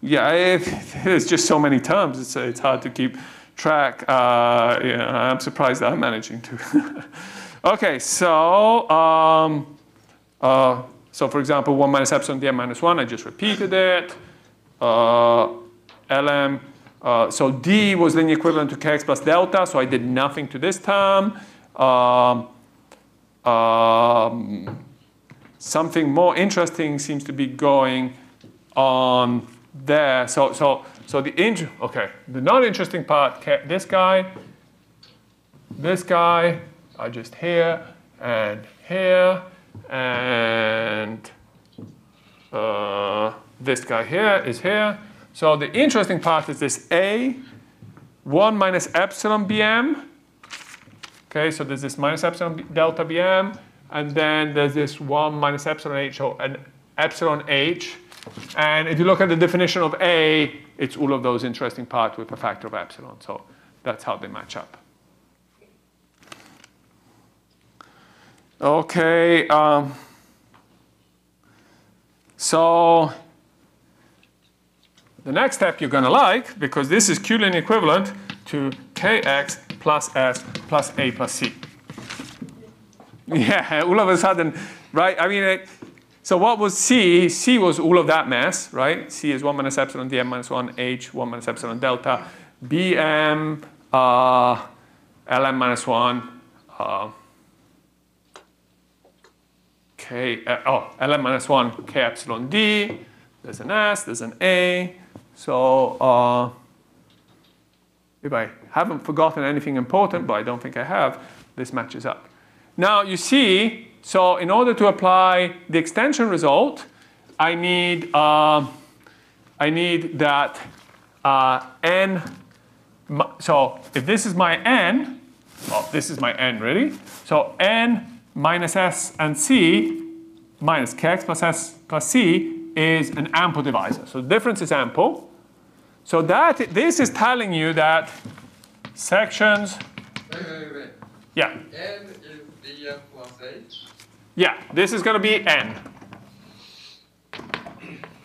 Yeah, it, there's just so many terms, it's, it's hard to keep track. Uh, yeah, I'm surprised I'm managing to. okay, so, um, uh, so for example, 1 minus epsilon dm minus 1, I just repeated it. Uh, lm uh, so d was linear equivalent to kx plus delta, so I did nothing to this term. Um, um, something more interesting seems to be going on there. So, so, so the int- okay, the non-interesting part, this guy, this guy are just here and here, and uh, this guy here is here. So the interesting part is this A, 1 minus epsilon bm. Okay, so there's this minus epsilon delta bm, and then there's this 1 minus epsilon h, or an epsilon h. And if you look at the definition of A, it's all of those interesting parts with a factor of epsilon. So that's how they match up. Okay, um, so the next step you're going to like, because this is q linear equivalent to kx plus s plus a plus c. Yeah, all of a sudden, right? I mean, it, so what was c? c was all of that mess, right? c is 1 minus epsilon dm minus 1 h, 1 minus epsilon delta, bm, uh, lm minus 1, uh, k, uh, oh, ln minus 1 k epsilon d. There's an s, there's an a. So uh, if I haven't forgotten anything important, but I don't think I have, this matches up. Now you see, so in order to apply the extension result, I need, uh, I need that uh, n, so if this is my n, oh, this is my n really, so n minus s and c minus kx plus s plus c is an ample divisor. So the difference is ample. So that this is telling you that sections, Wait, wait, wait. yeah, N is dm plus h. yeah, this is going to be n.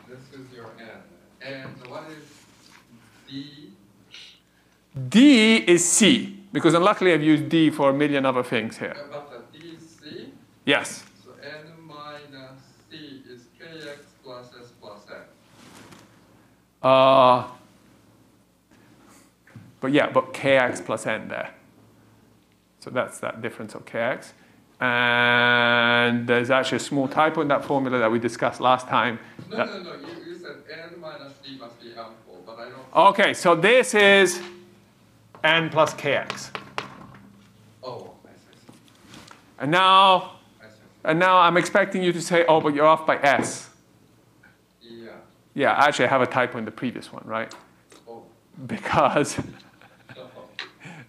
This is your n. And what is d? D is c because unluckily I've used D for a million other things here. Uh, But the d is c. Yes. So n minus c is kx plus s plus n. Uh, but yeah, but kx plus n there. So that's that difference of kx. And there's actually a small typo in that formula that we discussed last time. No, no, no. You, you said n minus d must be ample, but I don't. Okay, so this is n plus kx. Oh, I see. And now, I see. and now I'm expecting you to say, oh, but you're off by s. Yeah. Yeah, actually I have a typo in the previous one, right? Oh. Because, uh,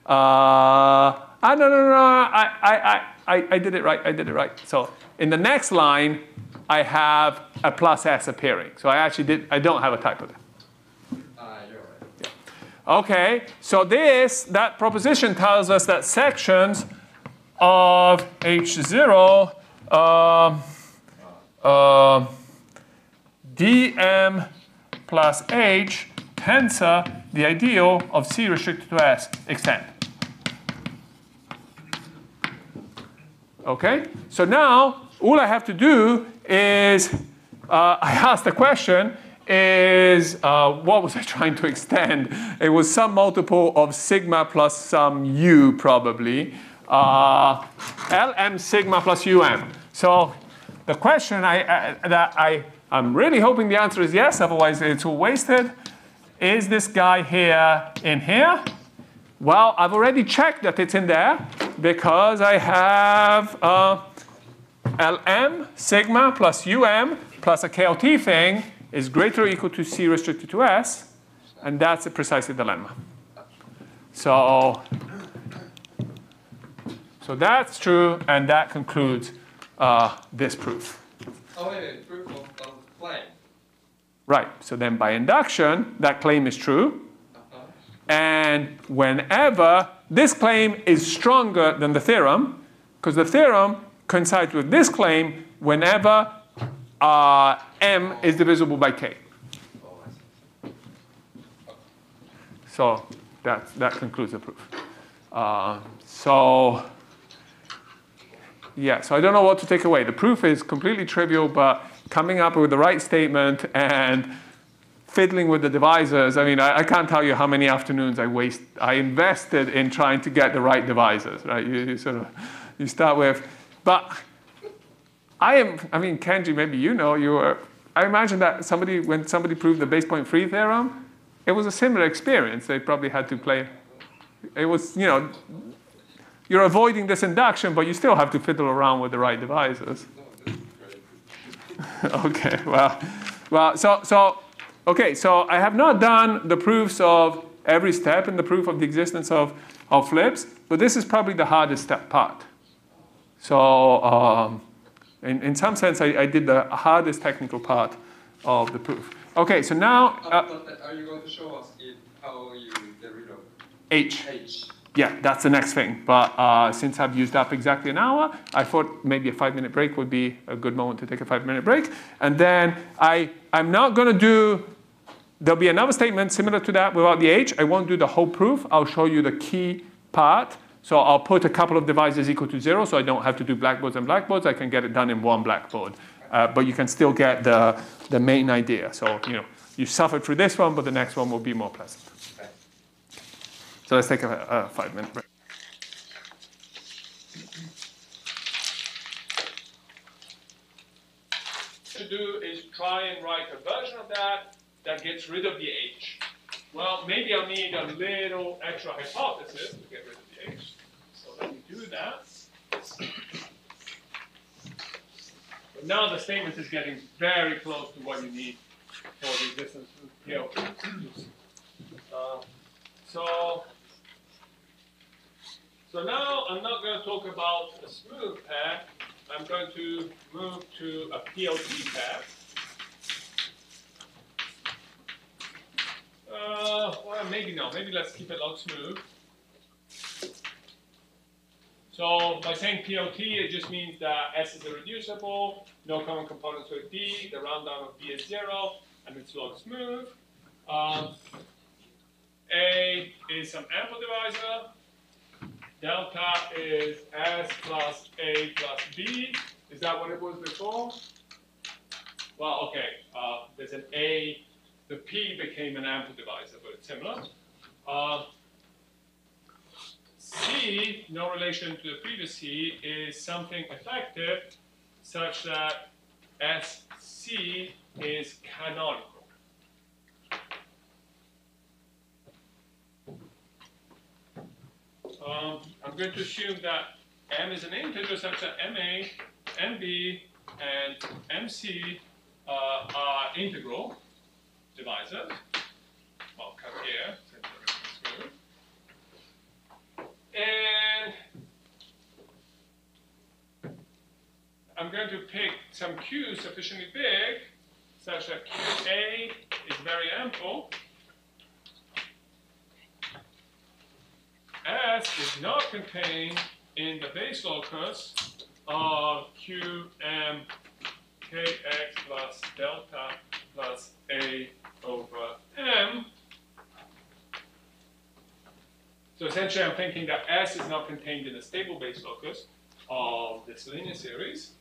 ah, no, no, no, I, I, I, I, I did it right, I did it right. So in the next line, I have a plus s appearing. So I actually did, I don't have a typo there. You're right. Okay, so this, that proposition tells us that sections of H0 um, uh, dm plus h tensor the ideal of C restricted to S extend. Okay, so now all I have to do is uh, I asked the question is uh, what was I trying to extend? It was some multiple of sigma plus some u probably. Uh, Lm sigma plus um. So the question I, uh, that I I'm really hoping the answer is yes. Otherwise it's all wasted. Is this guy here in here? Well, I've already checked that it's in there because I have uh, Lm sigma plus um plus a KLT thing is greater or equal to C restricted to S, and that's precisely the lemma. So, so that's true, and that concludes uh, this proof. Oh, wait, wait. Proof of the claim. Right, so then by induction, that claim is true. Uh-huh. And whenever this claim is stronger than the theorem, because the theorem coincides with this claim whenever uh, m is divisible by k. So that, that concludes the proof. Uh, so, yeah, so I don't know what to take away. The proof is completely trivial, but coming up with the right statement and fiddling with the divisors. I mean, I, I can't tell you how many afternoons I waste, I invested in trying to get the right divisors, right? You, you sort of, you start with, but I am, I mean, Kenji, maybe you know, you were, I imagine that somebody, when somebody proved the base point free theorem, it was a similar experience. They probably had to play, it was, you know, you're avoiding this induction, but you still have to fiddle around with the right great. okay, well, well, so, so, okay, so I have not done the proofs of every step in the proof of the existence of, of flips, but this is probably the hardest step part. So, um, in, in some sense, I, I did the hardest technical part of the proof. Okay, so now, Uh, are you going to show us it, how you get rid of H. H? Yeah, that's the next thing. But uh, since I've used up exactly an hour, I thought maybe a five minute break would be a good moment to take a five minute break. And then I, I'm not going to do, there'll be another statement similar to that without the H. I won't do the whole proof. I'll show you the key part. So I'll put a couple of divisors equal to zero so I don't have to do blackboards and blackboards. I can get it done in one blackboard. Uh, but you can still get the, the main idea. So, you know, you suffered through this one, but the next one will be more pleasant. So let's take a, a five minute break. To do is try and write a version of that that gets rid of the H. Well, maybe I'll need a little extra hypothesis to get rid of the H. So let me do that. But now the statement is getting very close to what you need for the existence of PL. Uh, so, so now I'm not going to talk about a smooth pair. I'm going to move to a PLT pair. Uh, well, maybe not. Maybe let's keep it log smooth. So by saying PLT, it just means that S is irreducible, no common components with D, the round down of B is zero, and it's log smooth. Um, a is some ample divisor. Delta is S plus A plus B. Is that what it was before? Well, okay. Uh, there's an A. The P became an ample divisor, but it's similar. Uh, C, no relation to the previous C, is something effective such that SC is canonical. Um, I'm going to assume that m is an integer such that ma, mb, and mc uh, are integral divisors. Well, come here. And I'm going to pick some Q sufficiently big such that qa is very ample. S is not contained in the base locus of QM kx plus delta plus A over M. So essentially I'm thinking that S is not contained in the stable base locus of this linear series.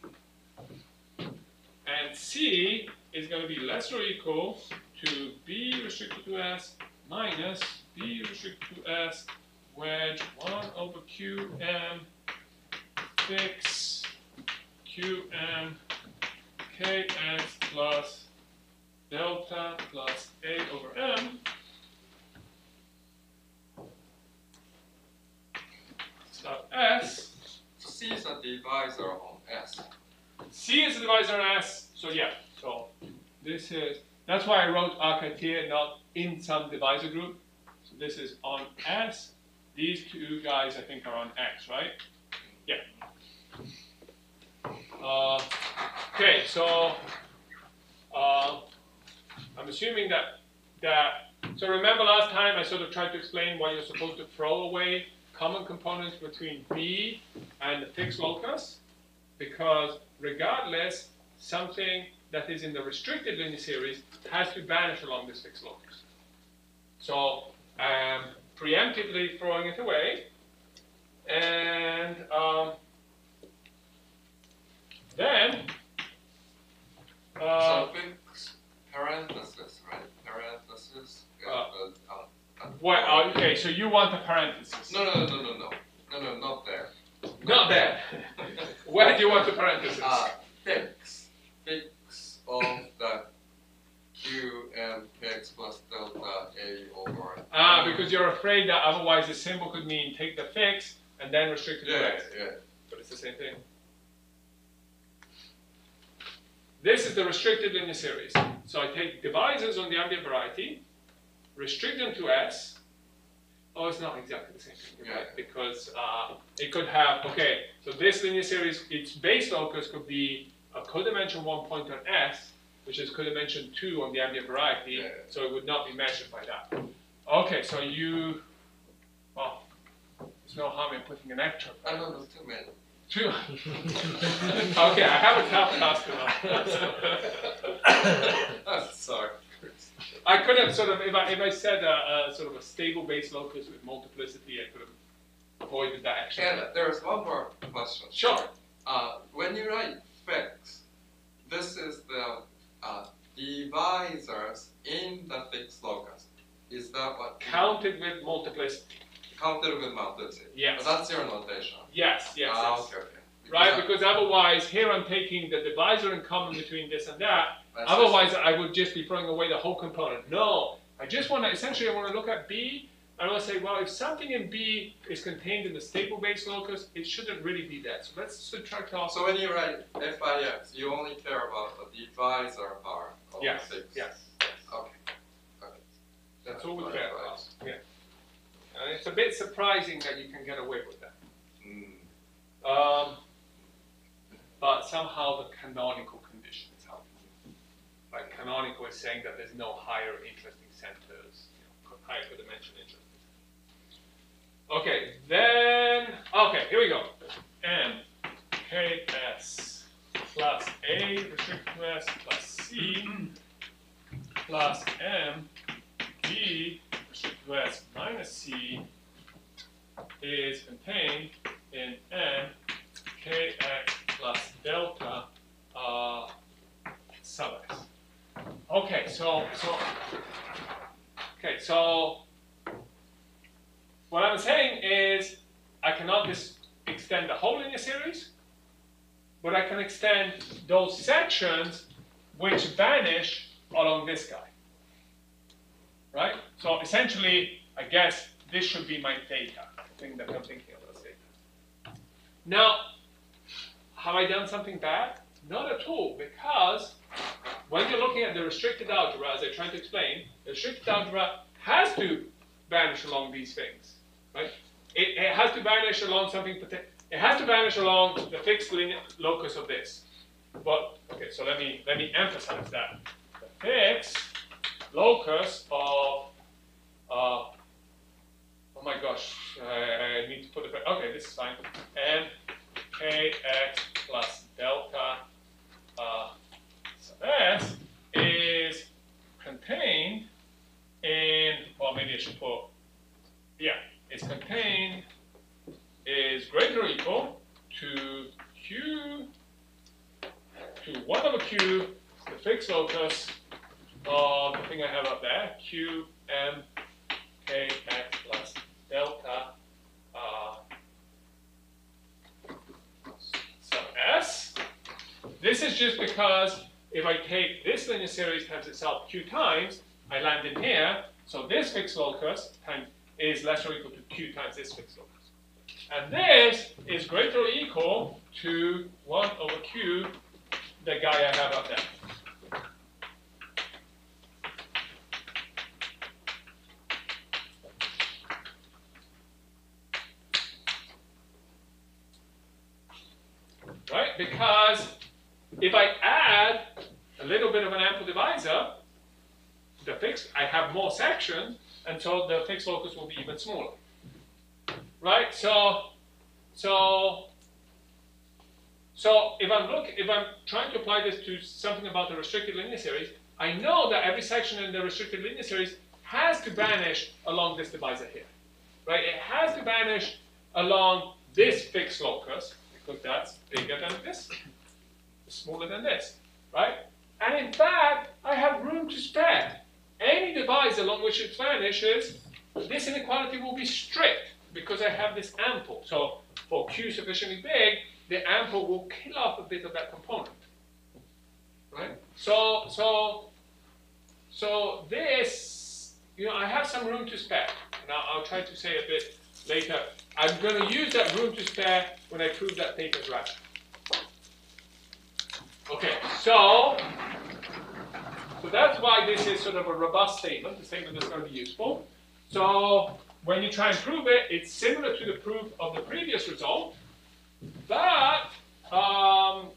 And C is going to be less or equal to B restricted to S minus B restricted to S wedge 1 over qm fix qm plus delta plus a over m. Stop s. C is a divisor on S. C is the divisor on S, so yeah, so this is, that's why I wrote archive here, not in some divisor group. So this is on S, these two guys I think are on X, right? Yeah. Uh, okay, so uh, I'm assuming that that so remember last time I sort of tried to explain why you're supposed to throw away common components between B and the fixed locus because regardless something that is in the restricted linear series has to vanish along this fixed locus. So um, preemptively throwing it away. And um, then, uh, Parenthesis, right? Parentheses. is Uh, uh, uh, What? Uh, okay, so you want the parentheses? No, no, no, no, no, no, no, no, not there. Not there. Where do you want the parentheses? Uh, fix, fix of the q and plus delta a over. Ah, because you're afraid that otherwise the symbol could mean take the fix and then restrict the yeah, yeah, rest. yeah. But it's the same thing. This is the restricted linear series. So I take divisors on the ambient variety, restrict them to s. Oh, it's not exactly the same thing, you're Yeah. right? Because uh, it could have, okay, so this linear series, its base locus could be a codimension one point on s, which is codimension two on the ambient variety, Yeah. so it would not be measured by that. Okay, so you, well, there's no harm in putting an extra. I don't know too many. Two. okay, I have a tough customer. Sorry. I could have sort of, if I, if I said a, a sort of a stable base locus with multiplicity, I could have avoided that action. And there's one more question. Sure. Uh, when you write fix, this is the uh, divisors in the fixed locus. Is that what Counted with multiplicity. Counted with multiplicity? Yes. That's your notation. Yes, yes, Ah, yes. okay, okay. Right, because otherwise, here I'm taking the divisor in common between this and that. that's Otherwise, I would just be throwing away the whole component. No, I just want to, essentially, I want to look at B, I want to say, well, if something in B is contained in the stable base locus, it shouldn't really be that. So let's subtract off. So when you write FIX, you only care about the divisor part of Yes, the fix. yes. Okay. Okay. That's all we care about. Yeah. And it's a bit surprising that you can get away with that. Mm. Um, but somehow the canonical condition is helping you. Like canonical is saying that there's no higher interesting centers, you know, higher dimension interesting. Okay, then, okay, here we go. M, K, S, plus A, restricted to S, plus C, plus M, B, restricted S, minus C, is contained in M, Kx plus delta uh, sub x. Okay, so so okay, so what I'm saying is I cannot just extend the whole linear series, but I can extend those sections which vanish along this guy. Right? So essentially, I guess this should be my theta, the thing that I'm thinking of as theta. Now, have I done something bad? Not at all, because when you're looking at the restricted algebra, as I tried to explain, the restricted algebra has to vanish along these things, right? It, it has to vanish along something, it has to vanish along the fixed linear locus of this. But, okay, so let me, let me emphasize that. The fixed locus of, uh, oh my gosh, I, I need to put it back, okay, this is fine. M kx plus delta uh, sub s is contained in, well, maybe I should put, yeah, it's contained is greater or equal to q, to 1 over q, the fixed locus of the thing I have up there, q m k x plus delta uh, sub s. This is just because if I take this linear series times itself q times, I land in here, so this fixed locus times is less or equal to q times this fixed locus. And this is greater or equal to 1 over q, the guy I have up there. Right? Because if I add a little bit of an ample divisor, the fixed, I have more sections, and so the fixed locus will be even smaller. Right? So, so, so if I'm look, if I'm trying to apply this to something about the restricted linear series, I know that every section in the restricted linear series has to vanish along this divisor here. Right? It has to vanish along this fixed locus, because that's bigger than this, smaller than this, right? And in fact, I have room to spare. Any divisor along which it vanishes this inequality will be strict because I have this ample. So for Q sufficiently big, the ample will kill off a bit of that component. Right? So, so, so this, you know, I have some room to spare. Now I'll, try to say a bit later. I'm going to use that room to spare when I prove that paper's right. Okay, so, so that's why this is sort of a robust statement, a statement that's going to be useful. So when you try and prove it, it's similar to the proof of the previous result, but um,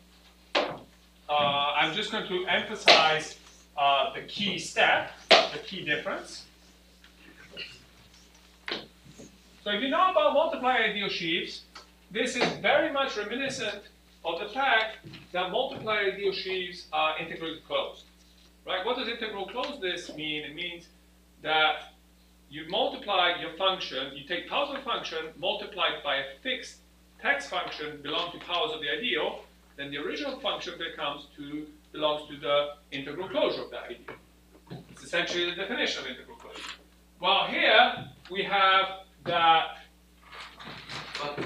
uh, I'm just going to emphasize uh, the key step, the key difference. So if you know about multiplier ideal sheaves, this is very much reminiscent of the fact that multiplier ideal sheaves are integrally closed. Right? What does integral closedness mean? It means that you multiply your function, you take powers of a function multiplied by a fixed text function belonging to powers of the ideal, then the original function becomes to belongs to the integral closure of that ideal. It's essentially the definition of integral closure. Well, here we have that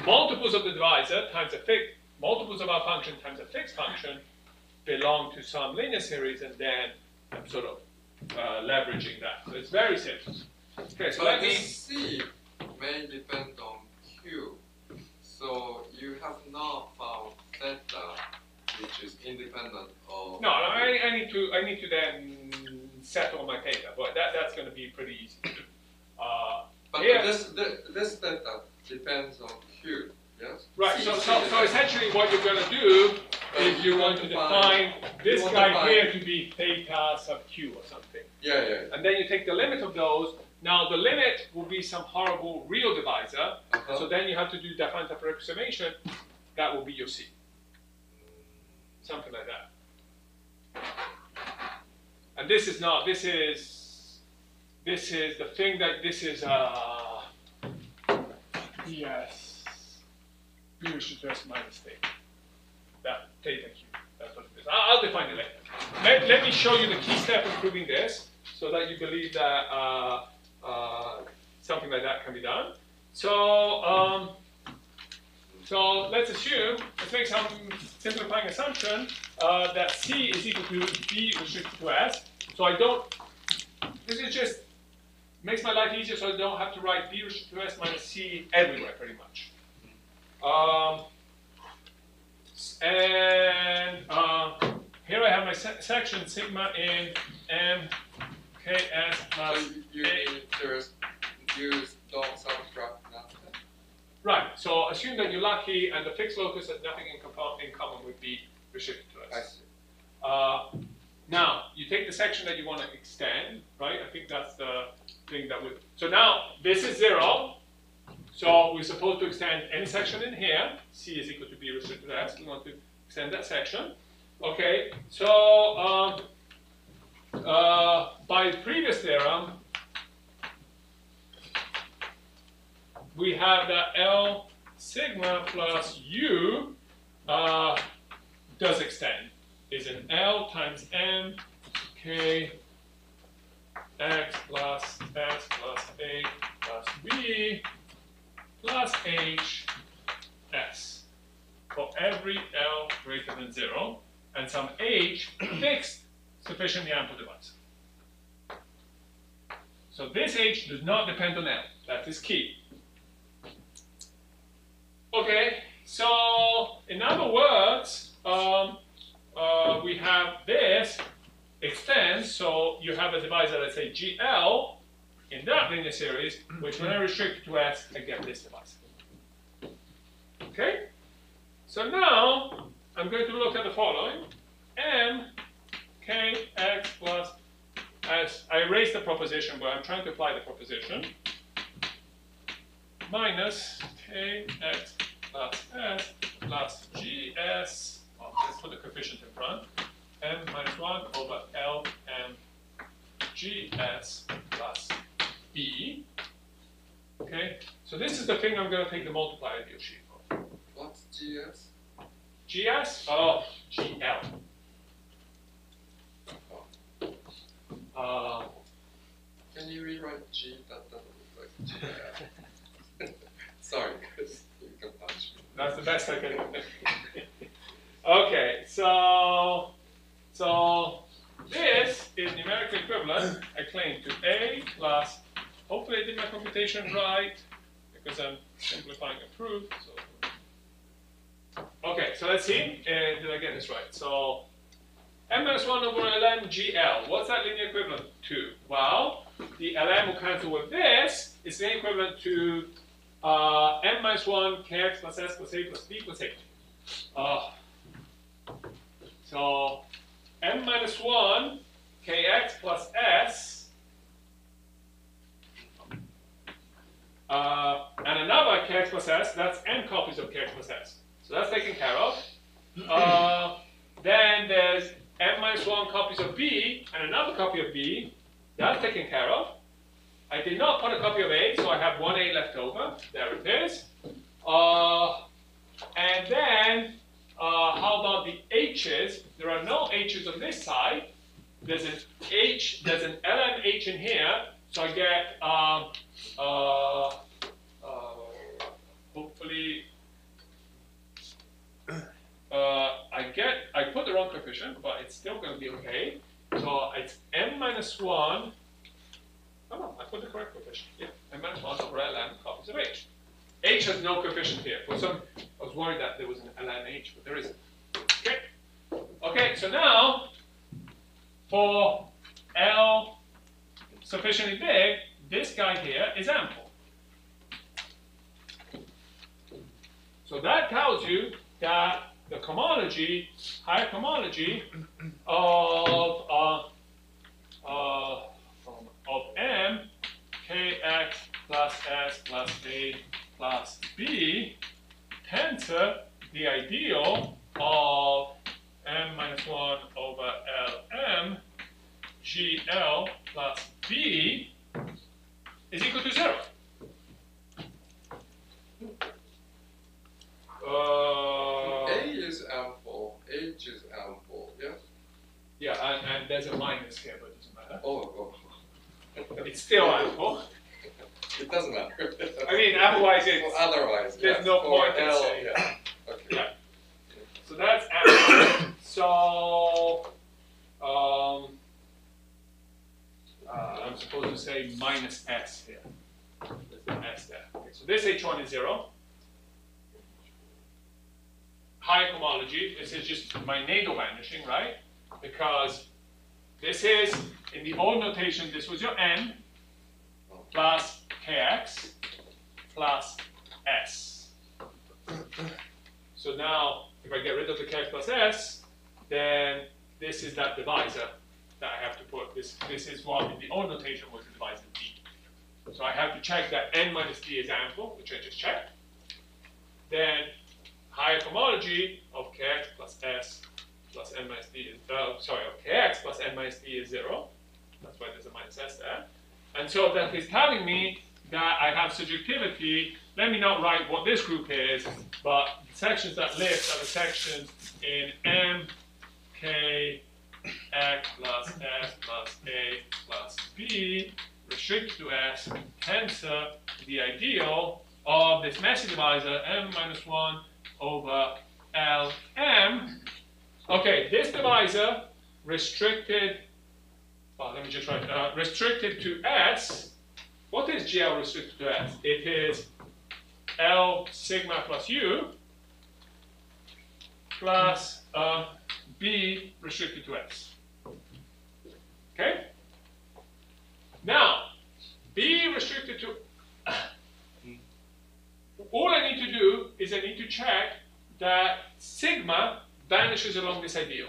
multiples of the divisor times a fixed multiples of our function times a fixed function belong to some linear series, and then I'm sort of uh, leveraging that. So it's very simple. Okay, so But let me. C may depend on Q. So you have not found theta, which is independent of. No, no, I, I need to I need to then settle my theta, but that, that's going to be pretty easy to do. Uh, But Yeah. this, this, this theta depends on Q, yes? right. So, so, so essentially, what you're going to do Uh, is you're going to define this want guy find- here to be theta sub q or something, Yeah, yeah. and then you take the limit of those. Now the limit will be some horrible real divisor. Uh-huh. So then you have to do Diophantine approximation. That will be your C. Something like that. And this is not, this is, this is the thing that, this is, uh, yes, B should just minus theta. That, theta q, that's what it is. I'll, define it later. Let, let me show you the key step in proving this, so that you believe that, uh, uh, something like that can be done. So, um, so let's assume, let's make some simplifying assumption uh, that C is equal to B restricted to S. So I don't, this is just, makes my life easier so I don't have to write B restricted to S minus C everywhere pretty much. Um, and uh, here I have my se section sigma in M K S So plus you, you A. use don't subtract nothing? Right, so assume that you're lucky and the fixed locus has nothing in, in common with B restricted to I S. see. Uh, now, you take the section that you want to extend, right? I think that's the thing that would. So now, this is zero. So we're supposed to extend any section in here. C is equal to B restricted S. We want to extend that section. Okay, so um, uh, by previous theorem, we have that L sigma plus U uh, does extend is an L times M K X plus S plus A plus B plus H S for every L greater than zero and some H fixed sufficiently ample divisor. So this H does not depend on L. That is key. Okay, so in other words, um, uh, we have this extends, so you have a divisor, let's say GL, in that linear series, which when I restrict to S, I get this divisor. Okay? So now, I'm going to look at the following. M, K, X plus S. I erased the proposition, but I'm trying to apply the proposition. Minus K, X plus S plus GS, well, let's put the coefficient in front, M minus 1 over L M GS plus B. Okay, so this is the thing I'm going to take the multiplier ideal sheaf for. What's GS? GS? Oh, GL. Uh, Can you rewrite G? That doesn't look like Sorry, Chris, you can punch me. That's the best I can do. okay, so so this is numerical equivalent, I claim, to A plus, hopefully I did my computation right, because I'm simplifying a proof. So. Okay, so let's see, uh, did I get this right? So m minus 1 over ln gl, what's that linear equivalent to? Well, the ln will cancel with this, it's the equivalent to uh, m minus 1 kx plus s plus a plus b plus h. Uh, so m minus 1 kx plus s uh, and another kx plus s, that's n copies of kx plus s. So that's taken care of. Uh, then there's m minus 1 copies of b and another copy of b. That's taken care of. I did not put a copy of A, so I have one A left over. There it is. Uh, and then, uh, how about the H's? There are no H's on this side. There's an H, there's an LMH in here, so I get, um, uh, uh, hopefully, uh, I get, I put the wrong coefficient, but it's still going to be okay. So it's m minus 1 Oh, no, I put the correct coefficient. Yeah, m minus 1 over ln copies of h. h has no coefficient here. For some, I was worried that there was an ln h, but there isn't. Okay. Okay, so now, for L sufficiently big, this guy here is ample. So that tells you that the cohomology, higher cohomology of uh, uh, of m kx plus s plus a plus b tensor the ideal of m minus 1 over lm gl plus b is equal to 0. Uh, A is ample, H is ample, yes? yeah, and, and there's a minus here, but it doesn't matter. Oh, oh. It's still ample. It doesn't matter. I mean, otherwise it's Well, otherwise, there's yes, no point in L, saying yeah, okay. Yeah. So that's ample. so um, uh, I'm supposed to say minus s here. S there. Okay, so this h1 is zero. High homology. This is just my Nadel vanishing, right? Because this is in the old notation. This was your n plus kx plus s. So now, if I get rid of the kx plus s, then this is that divisor that I have to put. This, this is what in the old notation was the divisor d. So I have to check that n minus d is ample, which I just checked. Then higher homology of kx plus s plus n minus d is, uh, sorry, of kx plus n minus d is zero. That's why there's a minus s there. And so that is telling me that I have surjectivity. Let me not write what this group is, but the sections that lift are the sections in M, K, X plus S plus A plus B, restricted to S, tensor the ideal of this messy divisor M minus 1 over Lm. Okay, this divisor restricted well, let me just write, uh, restricted to S. What is GL restricted to S? It is L sigma plus U plus uh, B restricted to S. Okay? Now, be restricted to, all I need to do is I need to check that sigma vanishes along this ideal.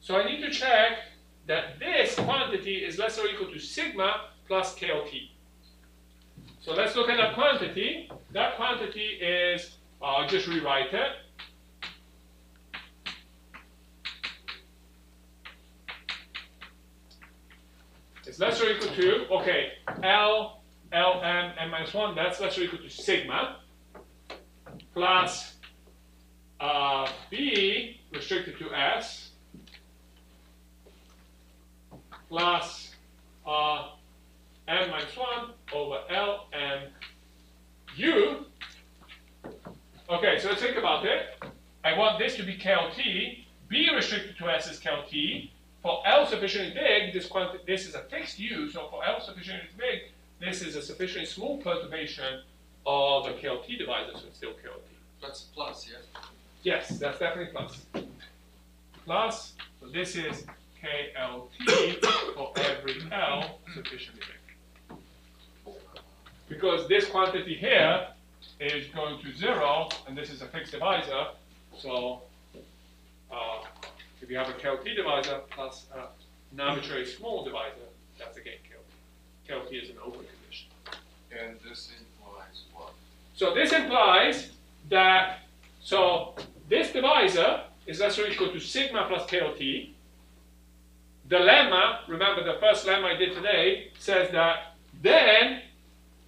So I need to check that this quantity is less or equal to sigma plus KLT. So let's look at that quantity. That quantity is, I'll just rewrite it. It's less or equal to, okay, L, L, M, M minus 1, that's less or equal to sigma, plus uh, B restricted to S, plus uh, m minus 1 over L m u. Okay, so let's think about it. I want this to be KLT. B restricted to S is KLT. For L sufficiently big, this, this is a fixed U, so for L sufficiently big, this is a sufficiently small perturbation of a KLT divisor, so it's still KLT. That's plus, yes? Yes, that's definitely plus. Plus, so this is KLT for every L sufficiently big. Because this quantity here is going to zero, and this is a fixed divisor, so uh, if you have a KLT divisor plus an arbitrary small divisor, that's again KLT. KLT is an open condition. And this implies what? So this implies that, so this divisor is less or equal to sigma plus KLT. The lemma, remember the first lemma I did today, says that then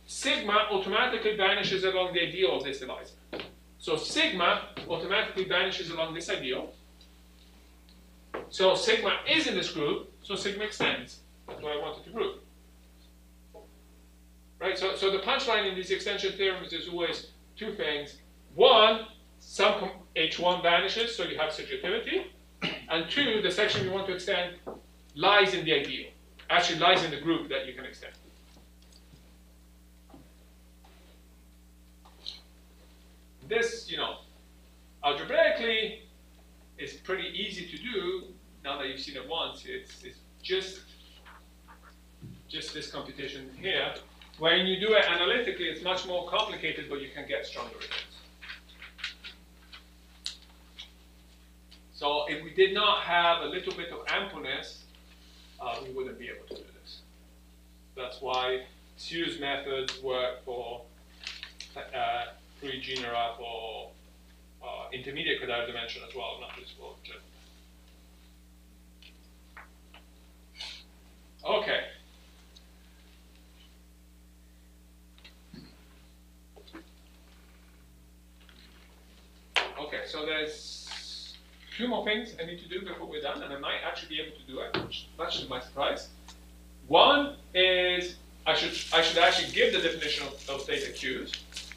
sigma automatically vanishes along the ideal of this divisor. So sigma automatically vanishes along this ideal. So sigma is in this group, so sigma extends. That's what I wanted to prove. Right, so, so the punchline in these extension theorems is always two things. One, some H1 vanishes, so you have surjectivity. And two, the section you want to extend lies in the ideal, actually lies in the group that you can extend. This, you know, algebraically is pretty easy to do now that you've seen it once. It's, it's just, just this computation here. When you do it analytically, it's much more complicated, but you can get stronger results. So if we did not have a little bit of ampleness, uh, we wouldn't be able to do this. That's why Siu's methods work for uh, plurigenera for uh, intermediate Kodaira dimension as well, not just for general. Okay. Okay, so there's two more things I need to do before we're done, and I might actually be able to do it, much, to my surprise. One is I should I should actually give the definition of, of q's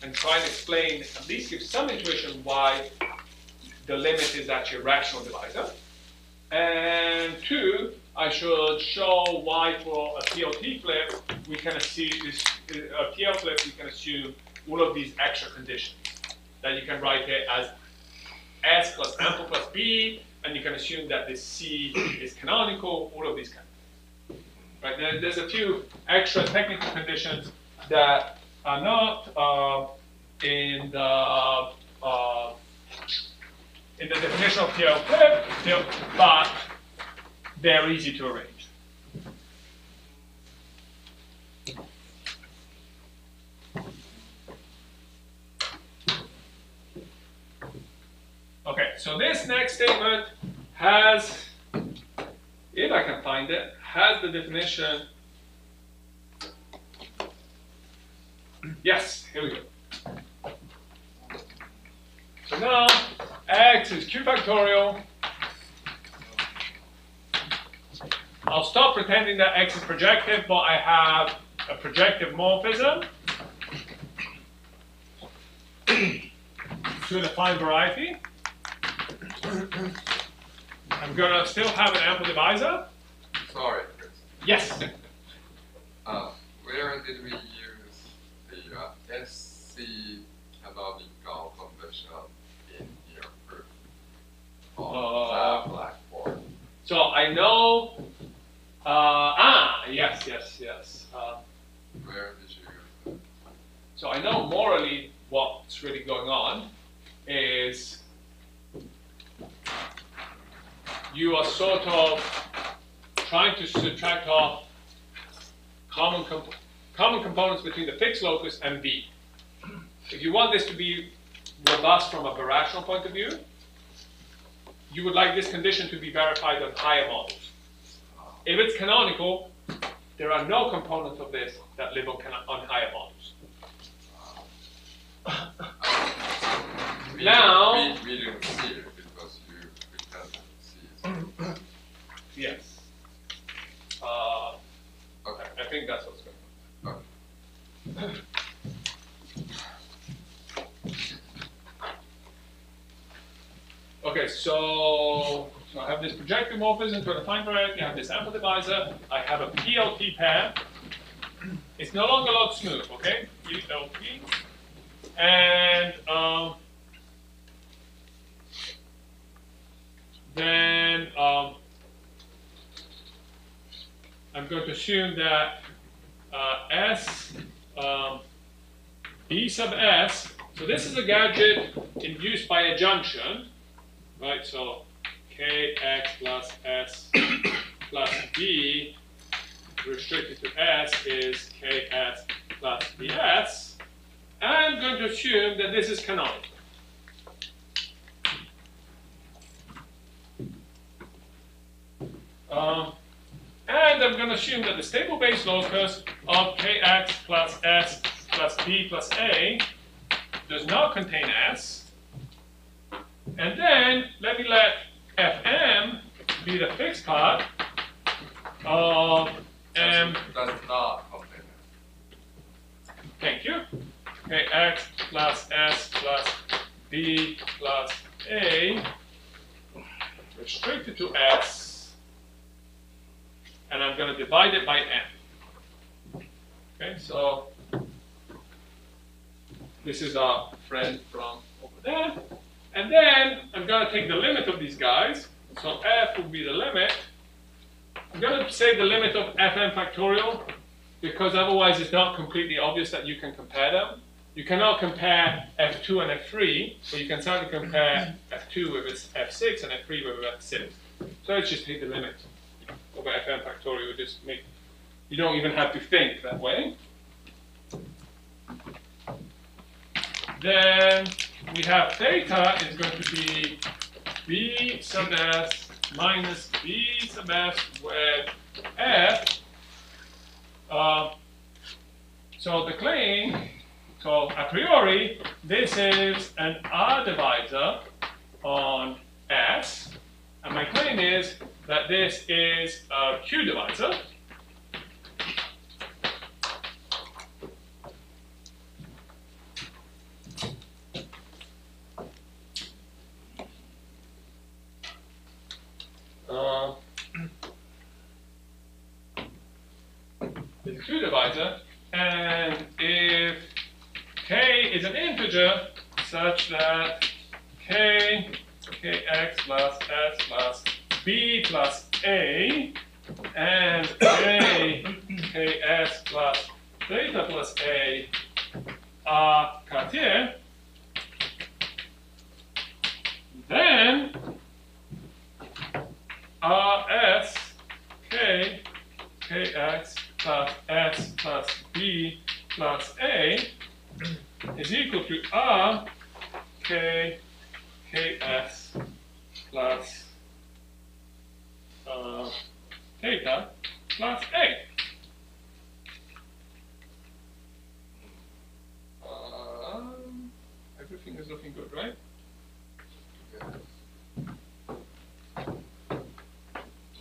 and try and explain, at least give some intuition why the limit is actually a rational divisor. And two, I should show why for a PLT flip we can assume a PL flip we can assume all of these extra conditions that you can write it as S plus ample plus B, and you can assume that this C is canonical, all of these kind of things. Right, there's a few extra technical conditions that are not uh, in the uh, in the definition of PL but they're easy to arrange. Okay, so this next statement has, if I can find it, has the definition. Yes, here we go. So now x is q factorial. I'll stop pretending that x is projective, but I have a projective morphism to the affine variety. I'm gonna still have an ample divisor. Sorry, Yes. Uh, where did we use the uh, SC canonical condition in your proof? On Uh, blackboard. So I know. Uh, ah, yes, yes, yes. Uh, Where did you so I know morally what's really going on is you are sort of trying to subtract off common comp- common components between the fixed locus and B. If you want this to be robust from a rational point of view, you would like this condition to be verified on higher models. If it's canonical, there are no components of this that live on, on higher models. Now- didn't, we, we see it because you pretended see. Yes. Uh, Okay. I think that's what's going Okay, so, so I have this projective morphism for the affine variety, I have this ample divisor, I have a PLT pair. It's no longer log smooth, okay? PLT. And um, then um, I'm going to assume that uh, S, um, B sub S, so this is a gadget induced by adjunction, right? So Kx plus S plus B restricted to S is Ks plus Bs. I'm going to assume that this is canonical. Um, and I'm going to assume that the stable base locus of Kx plus S plus B plus A does not contain S. And then let me let Fm be the fixed part of M, Does not contain thank you, Okay, x plus S plus B plus A restricted to x, And I'm going to divide it by M. Okay, so this is our friend from over there. And then I'm going to take the limit of these guys. So f will be the limit. I'm going to say the limit of fm factorial because otherwise it's not completely obvious that you can compare them. You cannot compare f2 and f3, but you can certainly compare f2 with f6 and f3 with f6. So let's just take the limit over fm factorial. Just make you don't even have to think that way. Then we have theta is going to be b sub s minus b sub s with f. Uh, so the claim, so a priori, this is an R divisor on S, and my claim is that this is a Q divisor. Uh, is a Q divisor, and if k is an integer such that k, kx plus s plus b plus a, and k, ks plus theta plus a are Cartier, then rs k kx plus s plus b plus a is equal to r k ks plus uh, theta plus a. Um, everything is looking good, right?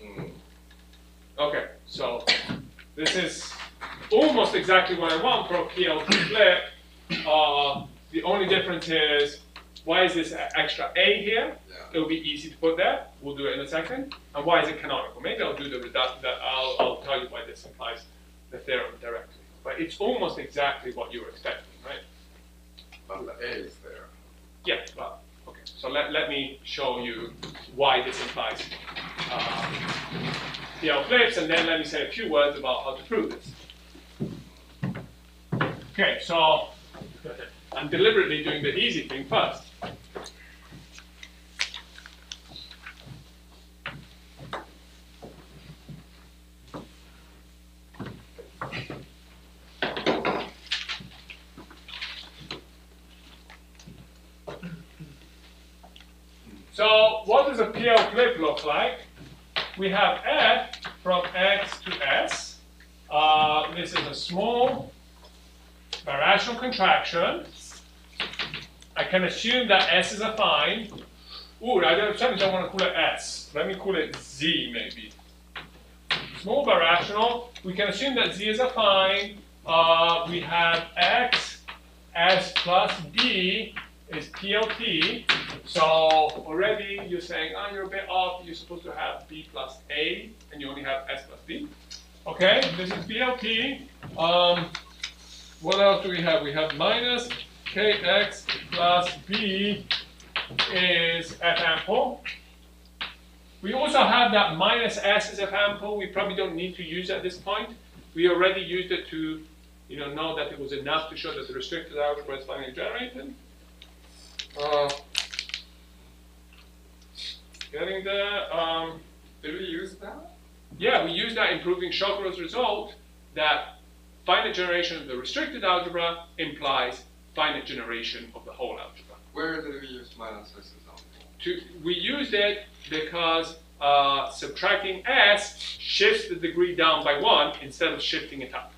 Mm. Okay, so this is almost exactly what I want for a PLT flip. Uh, the only difference is, why is this a- extra A here? Yeah. It will be easy to put there. We'll do it in a second. And why is it canonical? Maybe I'll do the reduction. That I'll, I'll tell you why this implies the theorem directly. But it's almost exactly what you were expecting, right? But the A is there. Yeah. Well, okay. So let, let me show you why this implies uh, PL flips, and then let me say a few words about how to prove this. Okay, so I'm deliberately doing the easy thing first. So what does a PL flip look like? We have f from x to s. Uh, this is a small birational contraction. I can assume that s is affine. Ooh, I don't, sometimes I want to call it s. Let me call it z maybe. Small birational. We can assume that z is affine. Uh, we have x s plus b is PLT. So already you're saying, oh, you're a bit off. You're supposed to have B plus A, and you only have S plus B. Okay, this is PLT. Um, what else do we have? We have minus KX plus B is F ample. We also have that minus S is F ample. We probably don't need to use at this point. We already used it to, you know, know that it was enough to show that the restricted algebra is finitely generated. Uh, getting there. Um, Did we use that? yeah, we use that improving proving result that finite generation of the restricted algebra implies finite generation of the whole algebra. Where did we use minus S example? To, we used it because uh, subtracting s shifts the degree down by one instead of shifting it up.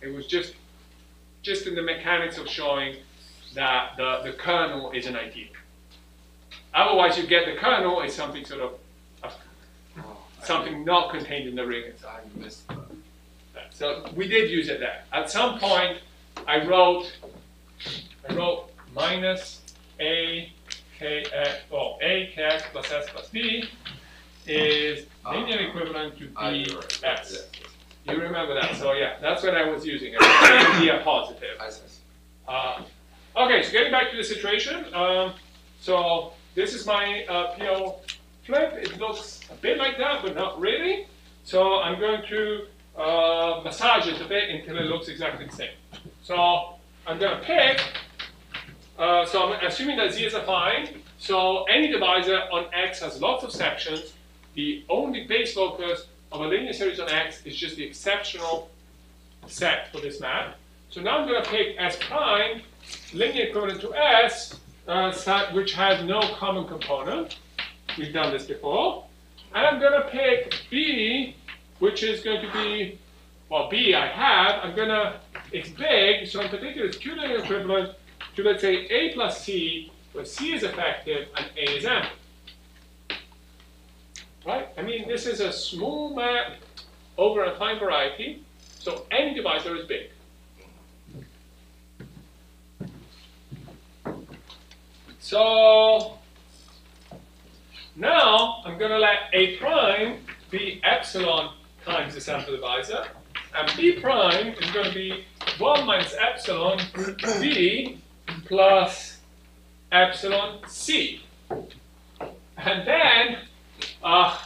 It was just, just in the mechanics of showing that the, the kernel is an ideal. Otherwise, you get the kernel is something sort of uh, Oh, something not contained in the ring itself. I missed that. So we did use it there. At some point, I wrote, I wrote minus a k x, well, a k x plus s plus b is linear Ah. equivalent to b s. You remember that? So yeah, that's what I was using it. A be a positive. Uh, okay, so getting back to the situation. Um, so this is my uh, PLT flip. It looks a bit like that, but not really. So I'm going to uh, massage it a bit until it looks exactly the same. So I'm going to pick. Uh, so I'm assuming that z is affine. So any divisor on x has lots of sections. The only base locus of a linear series on x is just the exceptional set for this map. So now I'm going to pick S prime, linear equivalent to S, uh, which has no common component. We've done this before. And I'm going to pick B, which is going to be, well, B I have. I'm going to, it's big, so in particular it's Q linear equivalent to, let's say, A plus C, where C is effective and A is ample. Right? I mean, this is a small map over affine variety, so any divisor is big. So now I'm going to let A prime be epsilon times the sample divisor, and B prime is going to be 1 minus epsilon B plus epsilon C. And then, uh,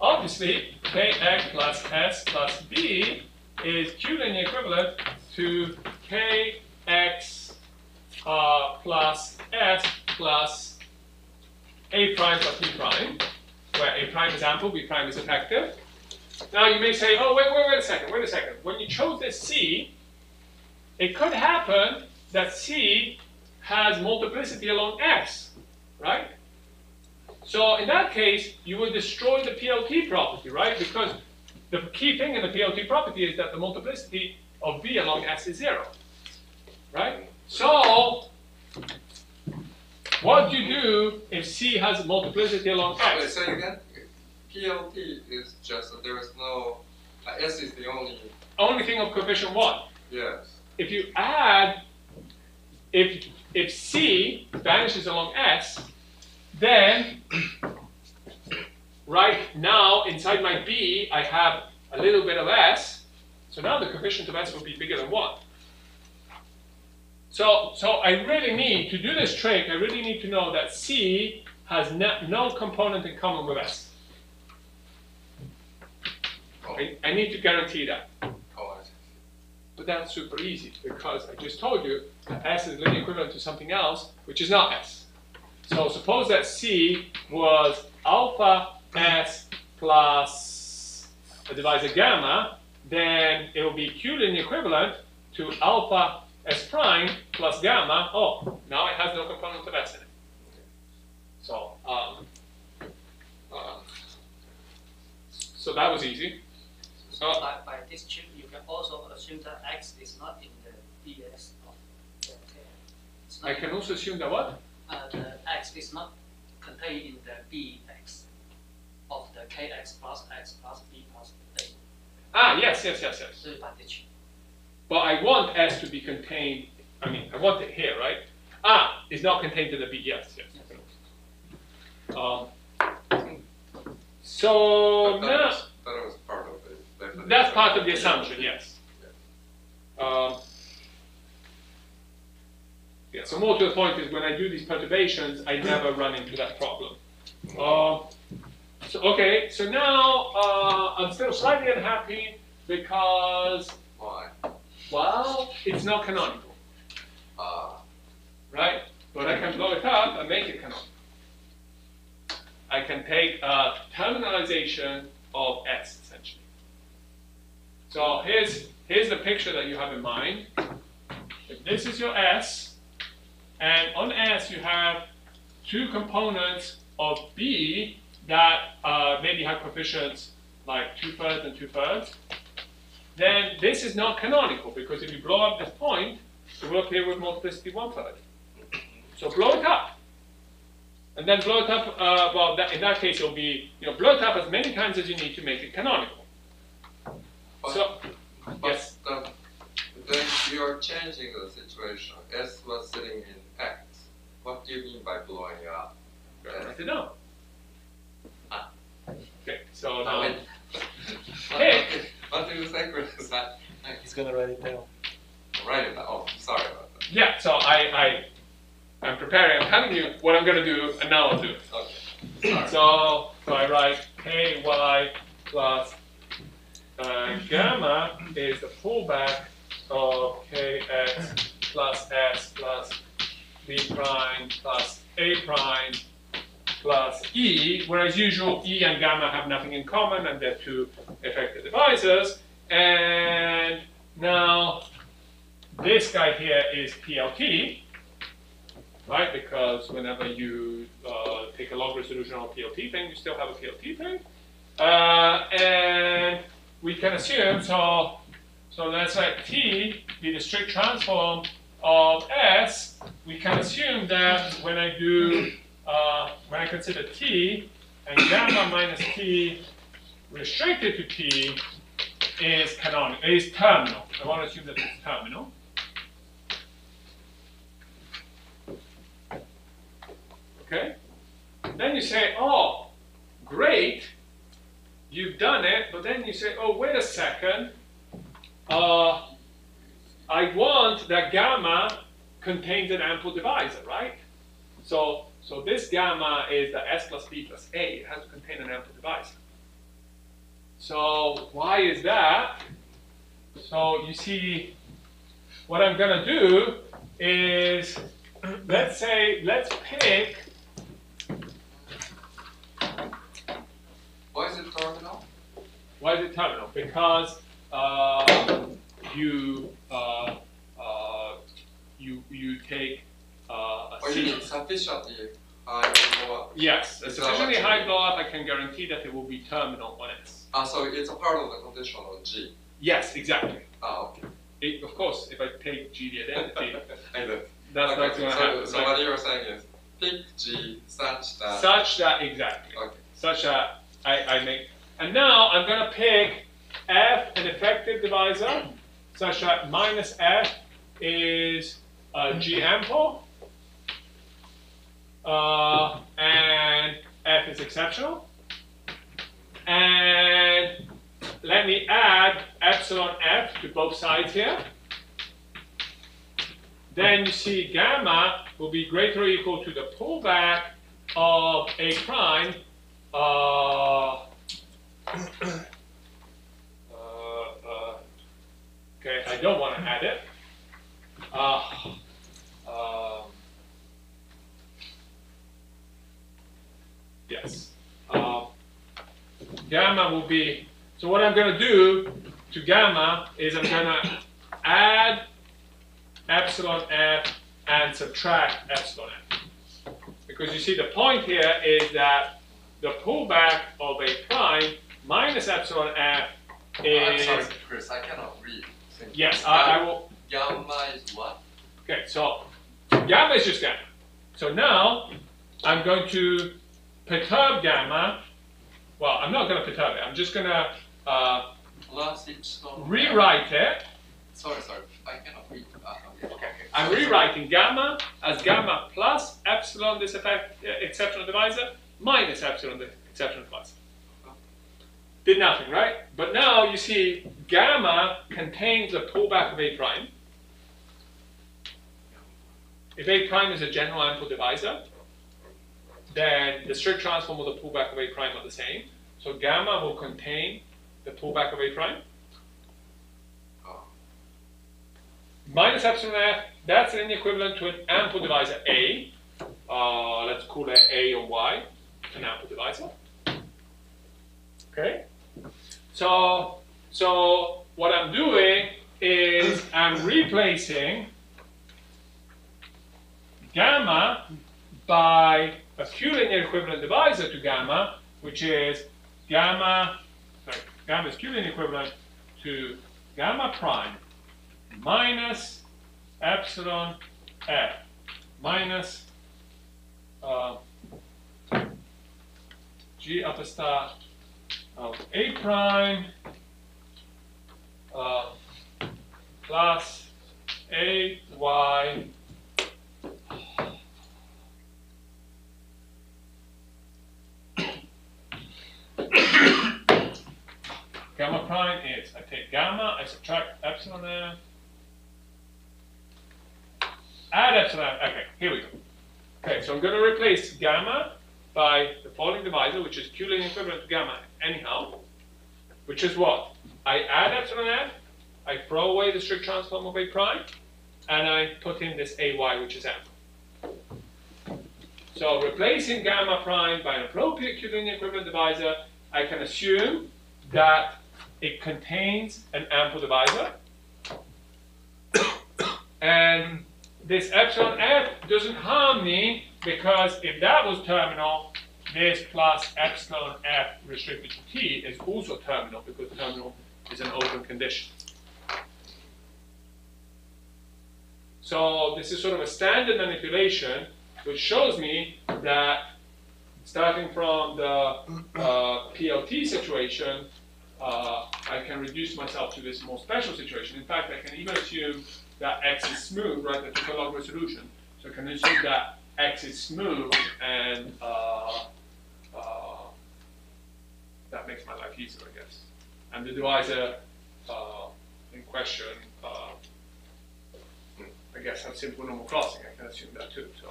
obviously, Kx plus S plus B is Q linear equivalent to Kx uh, plus S plus A prime plus B prime, where A prime is ample, B prime is effective. Now you may say, oh, wait, wait, wait a second, wait a second. When you chose this C, it could happen that C has multiplicity along S, right? So in that case, you would destroy the PLT property, right? Because the key thing in the PLT property is that the multiplicity of B along S is zero, right? So, what do you do if C has multiplicity along Wait, X? say again? PLT is just, that there is no, uh, S is the only, Only thing of coefficient one. yes. If you add, if, if C vanishes along S, then right now inside my B I have a little bit of S, so now the coefficient of S will be bigger than 1. So, so I really need, to do this trick, I really need to know that C has no, no component in common with S. Oh, I, I need to guarantee that. oh. But that's super easy because I just told you that S is linear equivalent to something else, which is not S. So suppose that C was alpha S plus a divisor gamma, then it will be Q linear equivalent to alpha S prime plus gamma. Oh, now it has no component of S in it. So, um, uh, so that was easy. So by, by this trick, you can also assume that x is not in the ds of the k. I can also assume that what? uh, the x is not contained in the bx of the kx plus x plus b plus a. Ah, yes, yes, yes, yes. So by trick. But I want S to be contained I mean, I want it here, right? Ah, it's not contained in the B, yes, yes. Um, so But that now, was, that was part of it. that's part of the assumption, yes. Um, yeah, so more to the point is when I do these perturbations, I never run into that problem. Uh, so, okay, so now uh, I'm still slightly unhappy because, Why? Well, it's not canonical, Ah, right? But I can blow it up and make it canonical. I can take a terminalization of S, essentially. So here's, here's the picture that you have in mind. If this is your S, and on S you have two components of B that uh, maybe have coefficients like two-thirds and two-thirds, then this is not canonical, because if you blow up this point, it will appear with multiplicity one-third. So blow it up. And then blow it up, uh, well, that, in that case, it'll be, you know, blow it up as many times as you need to make it canonical. but, So, but yes. the, then you are changing the situation. S was sitting in X. What do you mean by blowing it up? write it down. Ah. Okay, so now, wait. Hey. What do you think is that? He's gonna write it down. Write it down. Oh, sorry about that. yeah, so I, I, I'm preparing, I'm telling you what I'm gonna do, and now I'll do it. Okay. Sorry. So, so I write ky plus uh, gamma is the pullback of kx plus s plus b prime plus a prime plus e, whereas usual e and gamma have nothing in common and they're two effective divisors. And now this guy here is PLT, right? Because whenever you uh, take a log resolution on a PLT thing, you still have a PLT thing. Uh, and we can assume, so, so let's let T be the strict transform of S. We can assume that when I do, uh, when I consider T, and gamma minus T restricted to T is canonical, is terminal. I want to assume that it's terminal. Okay? Then you say, oh, great, you've done it, but then you say, oh, wait a second, uh, I want that gamma contains an ample divisor, right? So, so this gamma is the s plus b plus a, it has to contain an ample divisor. So why is that? So you see, what I'm gonna do is, let's say, let's pick Why is it terminal? Why is it terminal? Because uh, you uh, uh, you you take uh, a Or you C. need sufficiently high blow up? Yes, a Is that sufficiently high mean? blow up. I can guarantee that it will be terminal on S. Ah, so it's a part of the condition on G. Yes, exactly. Ah, okay. It, of course, if I take G the identity, I did. that's okay, what's going to so, happen. so right? what you're saying is pick G such that. Such that exactly. okay. Such that I, I make. And now I'm going to pick F, an effective divisor, such that minus F is uh, G ample, uh, and F is exceptional. And let me add epsilon F to both sides here. Then you see gamma will be greater or equal to the pullback of A prime uh, uh, uh, okay, I don't want to add it. Uh, um, yes. Uh, gamma will be, so what I'm going to do to gamma is I'm going to add epsilon f and subtract epsilon f. Because you see the point here is that the pullback of a prime minus epsilon f I'm is, sorry, Chris, I cannot read. Yes, I, I will, Gamma is what? okay, so gamma is just gamma. So now I'm going to perturb gamma. Well, I'm not going to perturb it. I'm just going to uh, rewrite it. Sorry, sorry. I cannot read. Okay. Okay, okay. I'm rewriting gamma as gamma plus epsilon, this effect, uh, exceptional divisor, minus epsilon, the exceptional divisor. Did nothing, right? But now you see gamma contains a pullback of A prime. If A prime is a general ample divisor, then the strict transform of the pullback of A prime are the same. So gamma will contain the pullback of A prime. Oh, minus epsilon f, that's an equivalent to an ample divisor A. Uh, let's call it A or Y, an ample divisor. Okay? So, so what I'm doing is I'm replacing gamma by a Q-linear equivalent divisor to gamma, which is gamma, sorry, gamma is Q-linear equivalent to gamma prime minus epsilon f minus uh, g upper star of a prime uh, plus a y gamma prime is I take gamma, I subtract epsilon f add epsilon. Okay, here we go. Okay, so I'm going to replace gamma by the following divisor, which is Q linear equivalent to gamma anyhow, which is what? I add epsilon f, I throw away the strict transform of A prime, and I put in this AY, which is M. So replacing gamma prime by an appropriate Q linear equivalent divisor, I can assume that it contains an ample divisor. and this epsilon f doesn't harm me because if that was terminal, this plus epsilon f restricted to t is also terminal because terminal is an open condition. So this is sort of a standard manipulation which shows me that starting from the uh, PLT situation, uh, I can reduce myself to this more special situation. In fact, I can even assume that x is smooth, right? That's a log resolution. So I can assume that x is smooth and uh, uh, that makes my life easier, I guess. And the divisor uh, in question, uh, I guess, has simple normal crossing. I can assume that too. So,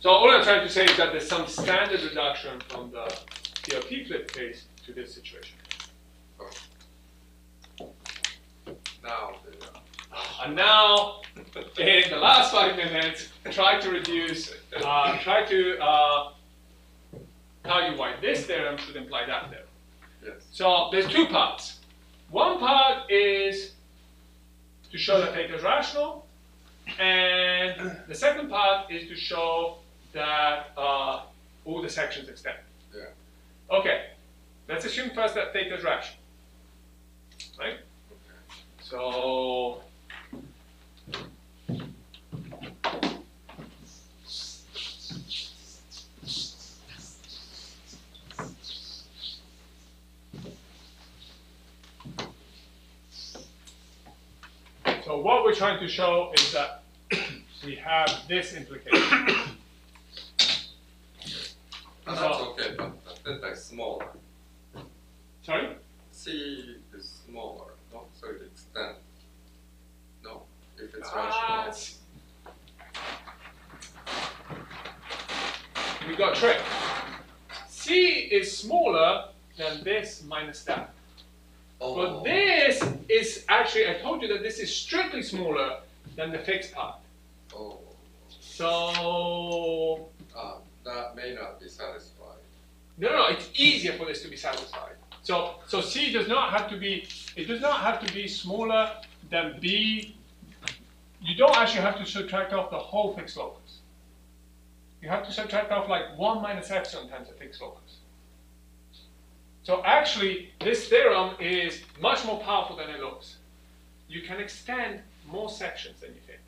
so all I'm trying to say is that there's some standard reduction from the PLT flip case to this situation. now, And now, in the last five minutes, try to reduce, uh, try to uh, tell you why this theorem should imply that theorem. yes. So there's two parts. One part is to show that theta is rational, and the second part is to show that uh, all the sections extend. Yeah. Okay, let's assume first that theta is rational, right? So So what we're trying to show is that we have this implication. That's okay, but but is smaller. Sorry? C is smaller, no? So it extends. No, if it's Ah, rational. we got trick. C is smaller than this minus that. Oh, But this is actually, I told you that this is strictly smaller than the fixed part. oh, So, ah, that may not be satisfied. no, no, it's easier for this to be satisfied. So, so C does not have to be, it does not have to be smaller than B. You don't actually have to subtract off the whole fixed locus. You have to subtract off like 1 minus epsilon times the fixed locus. So actually, this theorem is much more powerful than it looks. You can extend more sections than you think.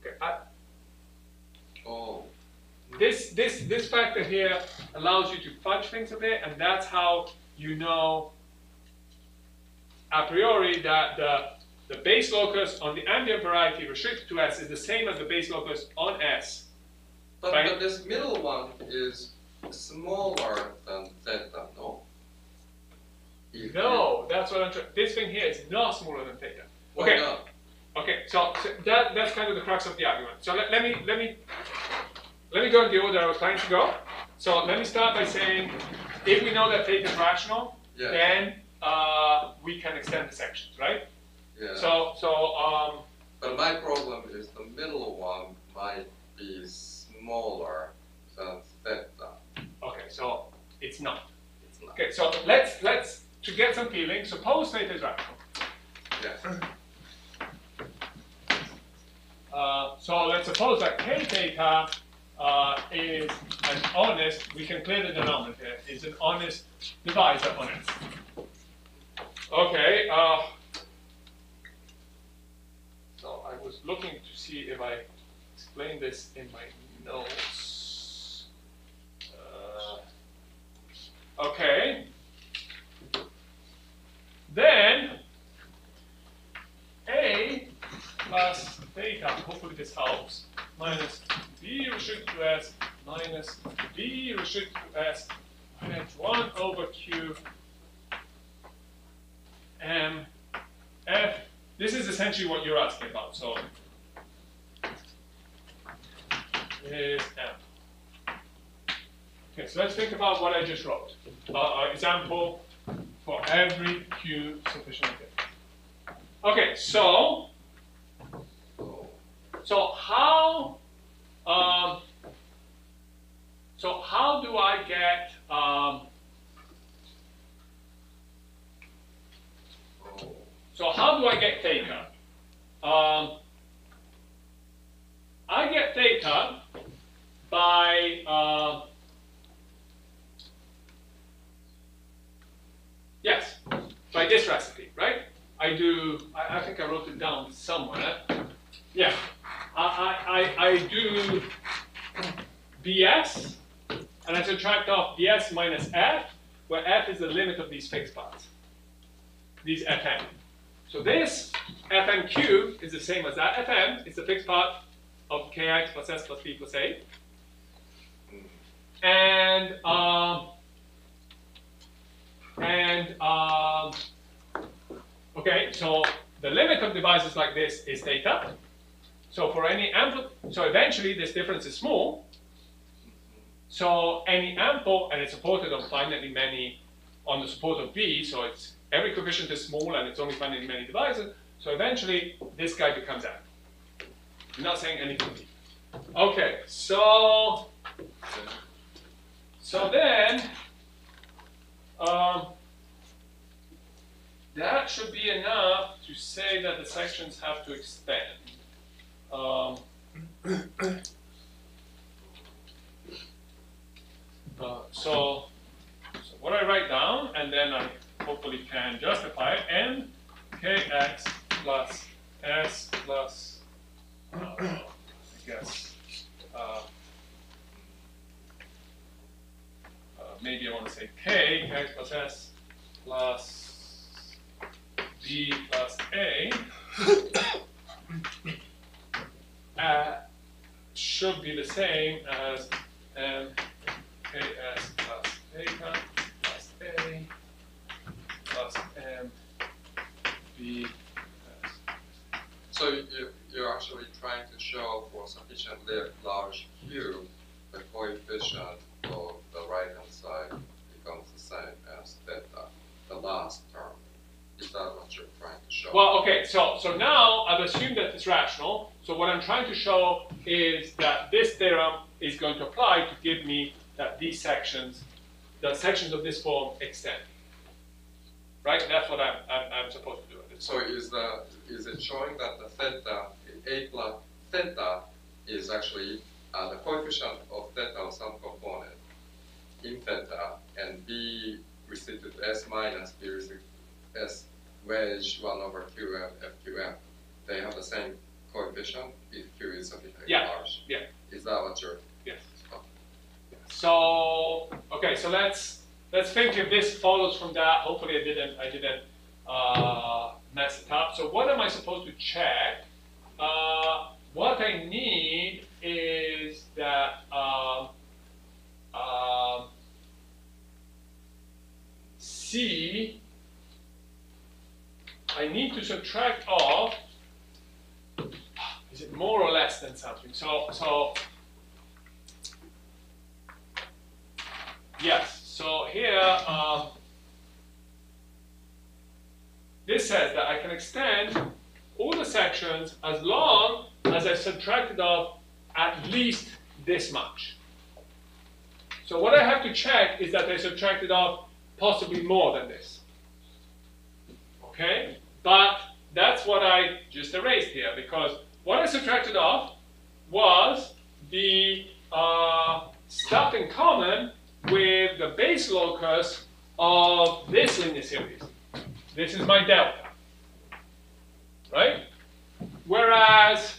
Okay, I, Oh, this this this factor here allows you to fudge things a bit, and that's how you know a priori that the, the base locus on the ambient variety restricted to S is the same as the base locus on S. But, Right. but this middle one is smaller than theta, no? If- No, that's what I'm trying. This thing here is not smaller than theta. Why Okay, not? okay. So, so that that's kind of the crux of the argument. So let, let me let me let me go in the order I was trying to go. So let me start by saying, if we know that theta is rational, Yeah, then uh, we can extend the sections, right? yeah. So so um, But my problem is the middle one might be smaller than theta. okay, so it's not. It's not. Okay, so let's let's to get some feeling. Suppose theta is rational. Yes. Uh, so let's suppose that k theta uh, is an honest, we can clear the denominator, is an honest divisor on it. Okay, uh, so I was looking to see if I explain this in my notes. Uh, okay. Then A plus theta, hopefully this helps, minus b restricted to s minus b restricted to s minus 1 over q m f. This is essentially what you're asking about, so is m. Okay, so let's think about what I just wrote. Uh, uh, example for every q sufficient. Okay, So, so how, um, so how do I get, um, so how do I get theta? Um, I get theta by, um, yes, by this recipe, right? I do, I, I think I wrote it down somewhere. Yeah, I, I, I, do bs, and I subtract off bs minus f, where f is the limit of these fixed parts, these fm. So this fm cubed is the same as that fm, it's the fixed part of kx plus s plus b plus a. And, um, and, um, okay, so the limit of divisors like this is theta. So for any ample, so eventually this difference is small. So any ample, and it's supported on finitely many, on the support of B, so it's every coefficient is small and it's only finitely many divisors. So eventually this guy becomes ample. I'm not saying anything. Okay, so so then um, that should be enough to say that the sections have to extend. Um, uh, so, so what I write down, and then I hopefully can justify it, m kx plus s plus, uh, I guess, uh, uh, maybe I want to say k, x plus s plus b plus a uh, should be the same as m ks plus theta plus a plus m b s. So you, you're actually trying to show for sufficiently large Q, the coefficient of the right hand side becomes the same as theta, the last term. Is that what you're trying to show? Well, okay, so so now I've assumed that it's rational. So what I'm trying to show is that this theorem is going to apply to give me that these sections, the sections of this form extend. Right? That's what I'm, I'm, I'm supposed to do. So is the, is it showing that the theta, A plus theta is actually uh, the coefficient of theta of some component in theta and B restricted to S minus B restricted to S wedge one over QM, FQM, they have the same coefficient if Q is sufficiently Yeah, large? yeah. Is that what you're, Yes. So okay, so let's let's think if this follows from that. Hopefully, I didn't I didn't uh, mess it up. So what am I supposed to check? Uh, what I need is that um, um, C, I need to subtract off, is it more or less than something? So, so, yes, so here, um, this says that I can extend all the sections as long as I subtracted off at least this much. So what I have to check is that I subtracted off possibly more than this. Okay? But that's what I just erased here because what I subtracted off was the uh, stuff in common with the base locus of this linear series. This is my delta. Right? Whereas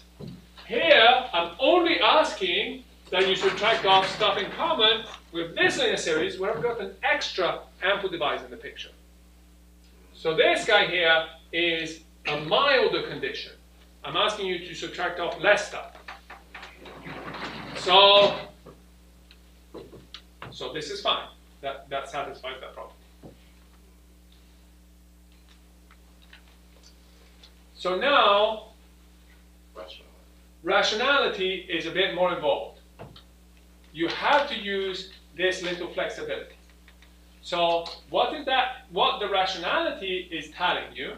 here, I'm only asking that you subtract off stuff in common with this linear series where I've got an extra ample divisor in the picture. So this guy here is a milder condition. I'm asking you to subtract off less stuff. So, so this is fine. That, that satisfies that problem. So now, rationality is a bit more involved. You have to use this little flexibility. So what is that? What the rationality is telling you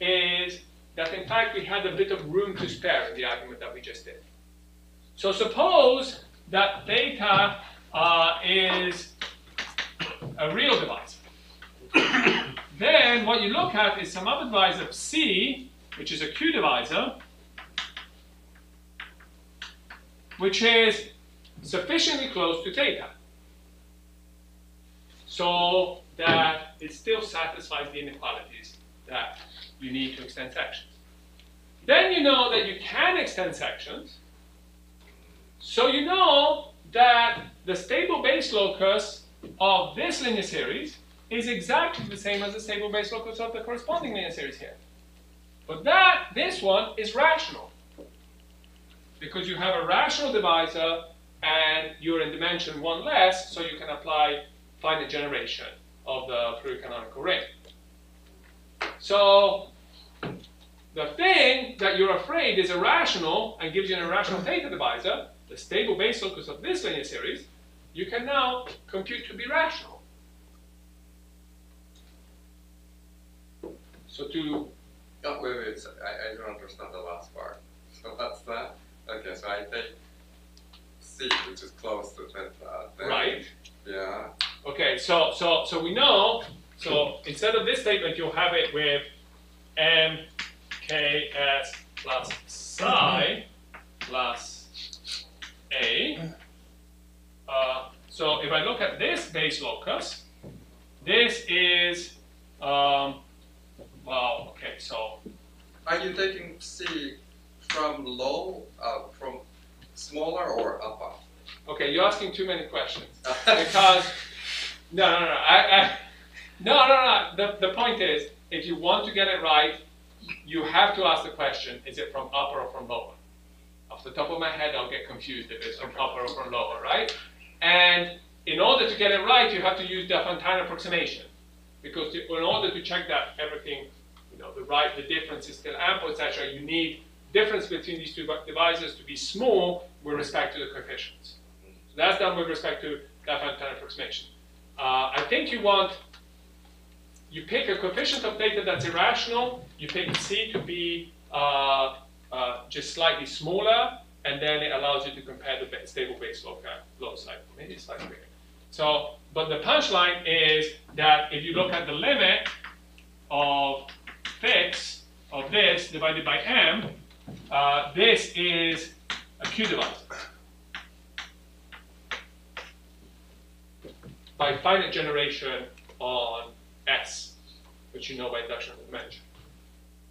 is that in fact we had a bit of room to spare in the argument that we just did. So suppose that theta uh, is a real divisor. then what you look at is some other divisor C, which is a Q divisor, which is sufficiently close to theta so that it still satisfies the inequalities that you need to extend sections. Then you know that you can extend sections. So you know that the stable base locus of this linear series is exactly the same as the stable base locus of the corresponding linear series here. But that, this one is rational. Because you have a rational divisor and you're in dimension one less, so you can apply finite generation of the pluricanonical ring. So the thing that you're afraid is irrational and gives you an irrational theta divisor, the stable base locus of this linear series, you can now compute to be rational. So to Oh, wait, wait, so I, I don't understand the last part. So what's that? Okay, so I take C, which is close to theta. then- right, Yeah, Okay, so so so we know. So instead of this statement, you'll have it with m k s plus psi plus a. Uh, so if I look at this base locus, this is um, well, okay. So are you taking C from low, uh, from smaller or upper? okay, you're asking too many questions because no, no, no, I, I, no, no, no. The, the point is, if you want to get it right, you have to ask the question: Is it from upper or from lower? Off the top of my head, I'll get confused if it's from upper or from lower, right? And in order to get it right, you have to use the Diophantine approximation, because to, in order to check that everything, you know, the right, the difference is still ample, etc., you need difference between these two divisors to be small with respect to the coefficients. So that's done with respect to that Diophantine approximation. Uh, I think you want, you pick a coefficient of theta that's irrational, you pick C to be uh, uh, just slightly smaller, and then it allows you to compare the stable base loci. Maybe it's slightly bigger. So, but the punchline is that if you look at the limit of fix of this divided by m, uh, this is a Q divisor. by finite generation on S, which you know by induction of dimension.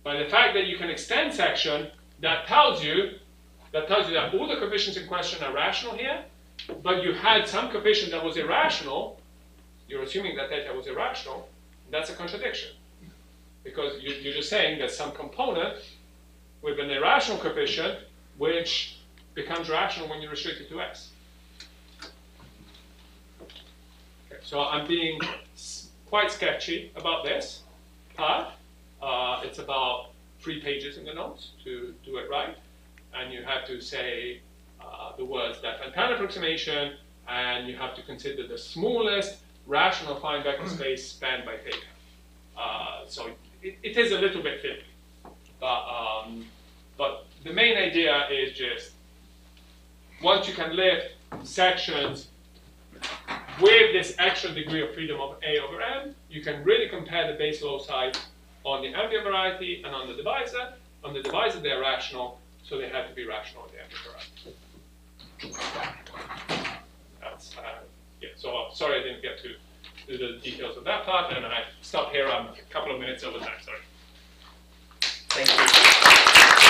By the fact that you can extend section, that tells you that tells you that all the coefficients in question are rational here, but you had some coefficient that was irrational. You're assuming that theta was irrational. That's a contradiction. because you, you're just saying that some component with an irrational coefficient which becomes rational when you restrict it to s. Okay, so I'm being quite sketchy about this part. Uh, it's about three pages in the notes to do it right, and you have to say uh, the words that Diophantine approximation, and you have to consider the smallest rational affine vector space spanned by theta. Uh, so it, it is a little bit fiddly, but um, but the main idea is just once you can lift sections with this extra degree of freedom of A over M, you can really compare the base loci on the ambient variety and on the divisor. On the divisor, they're rational, so they have to be rational on the ambient variety. That's, uh, yeah, so uh, sorry I didn't get to the details of that part, and I stopped here, I'm a couple of minutes over time, sorry. Thank you.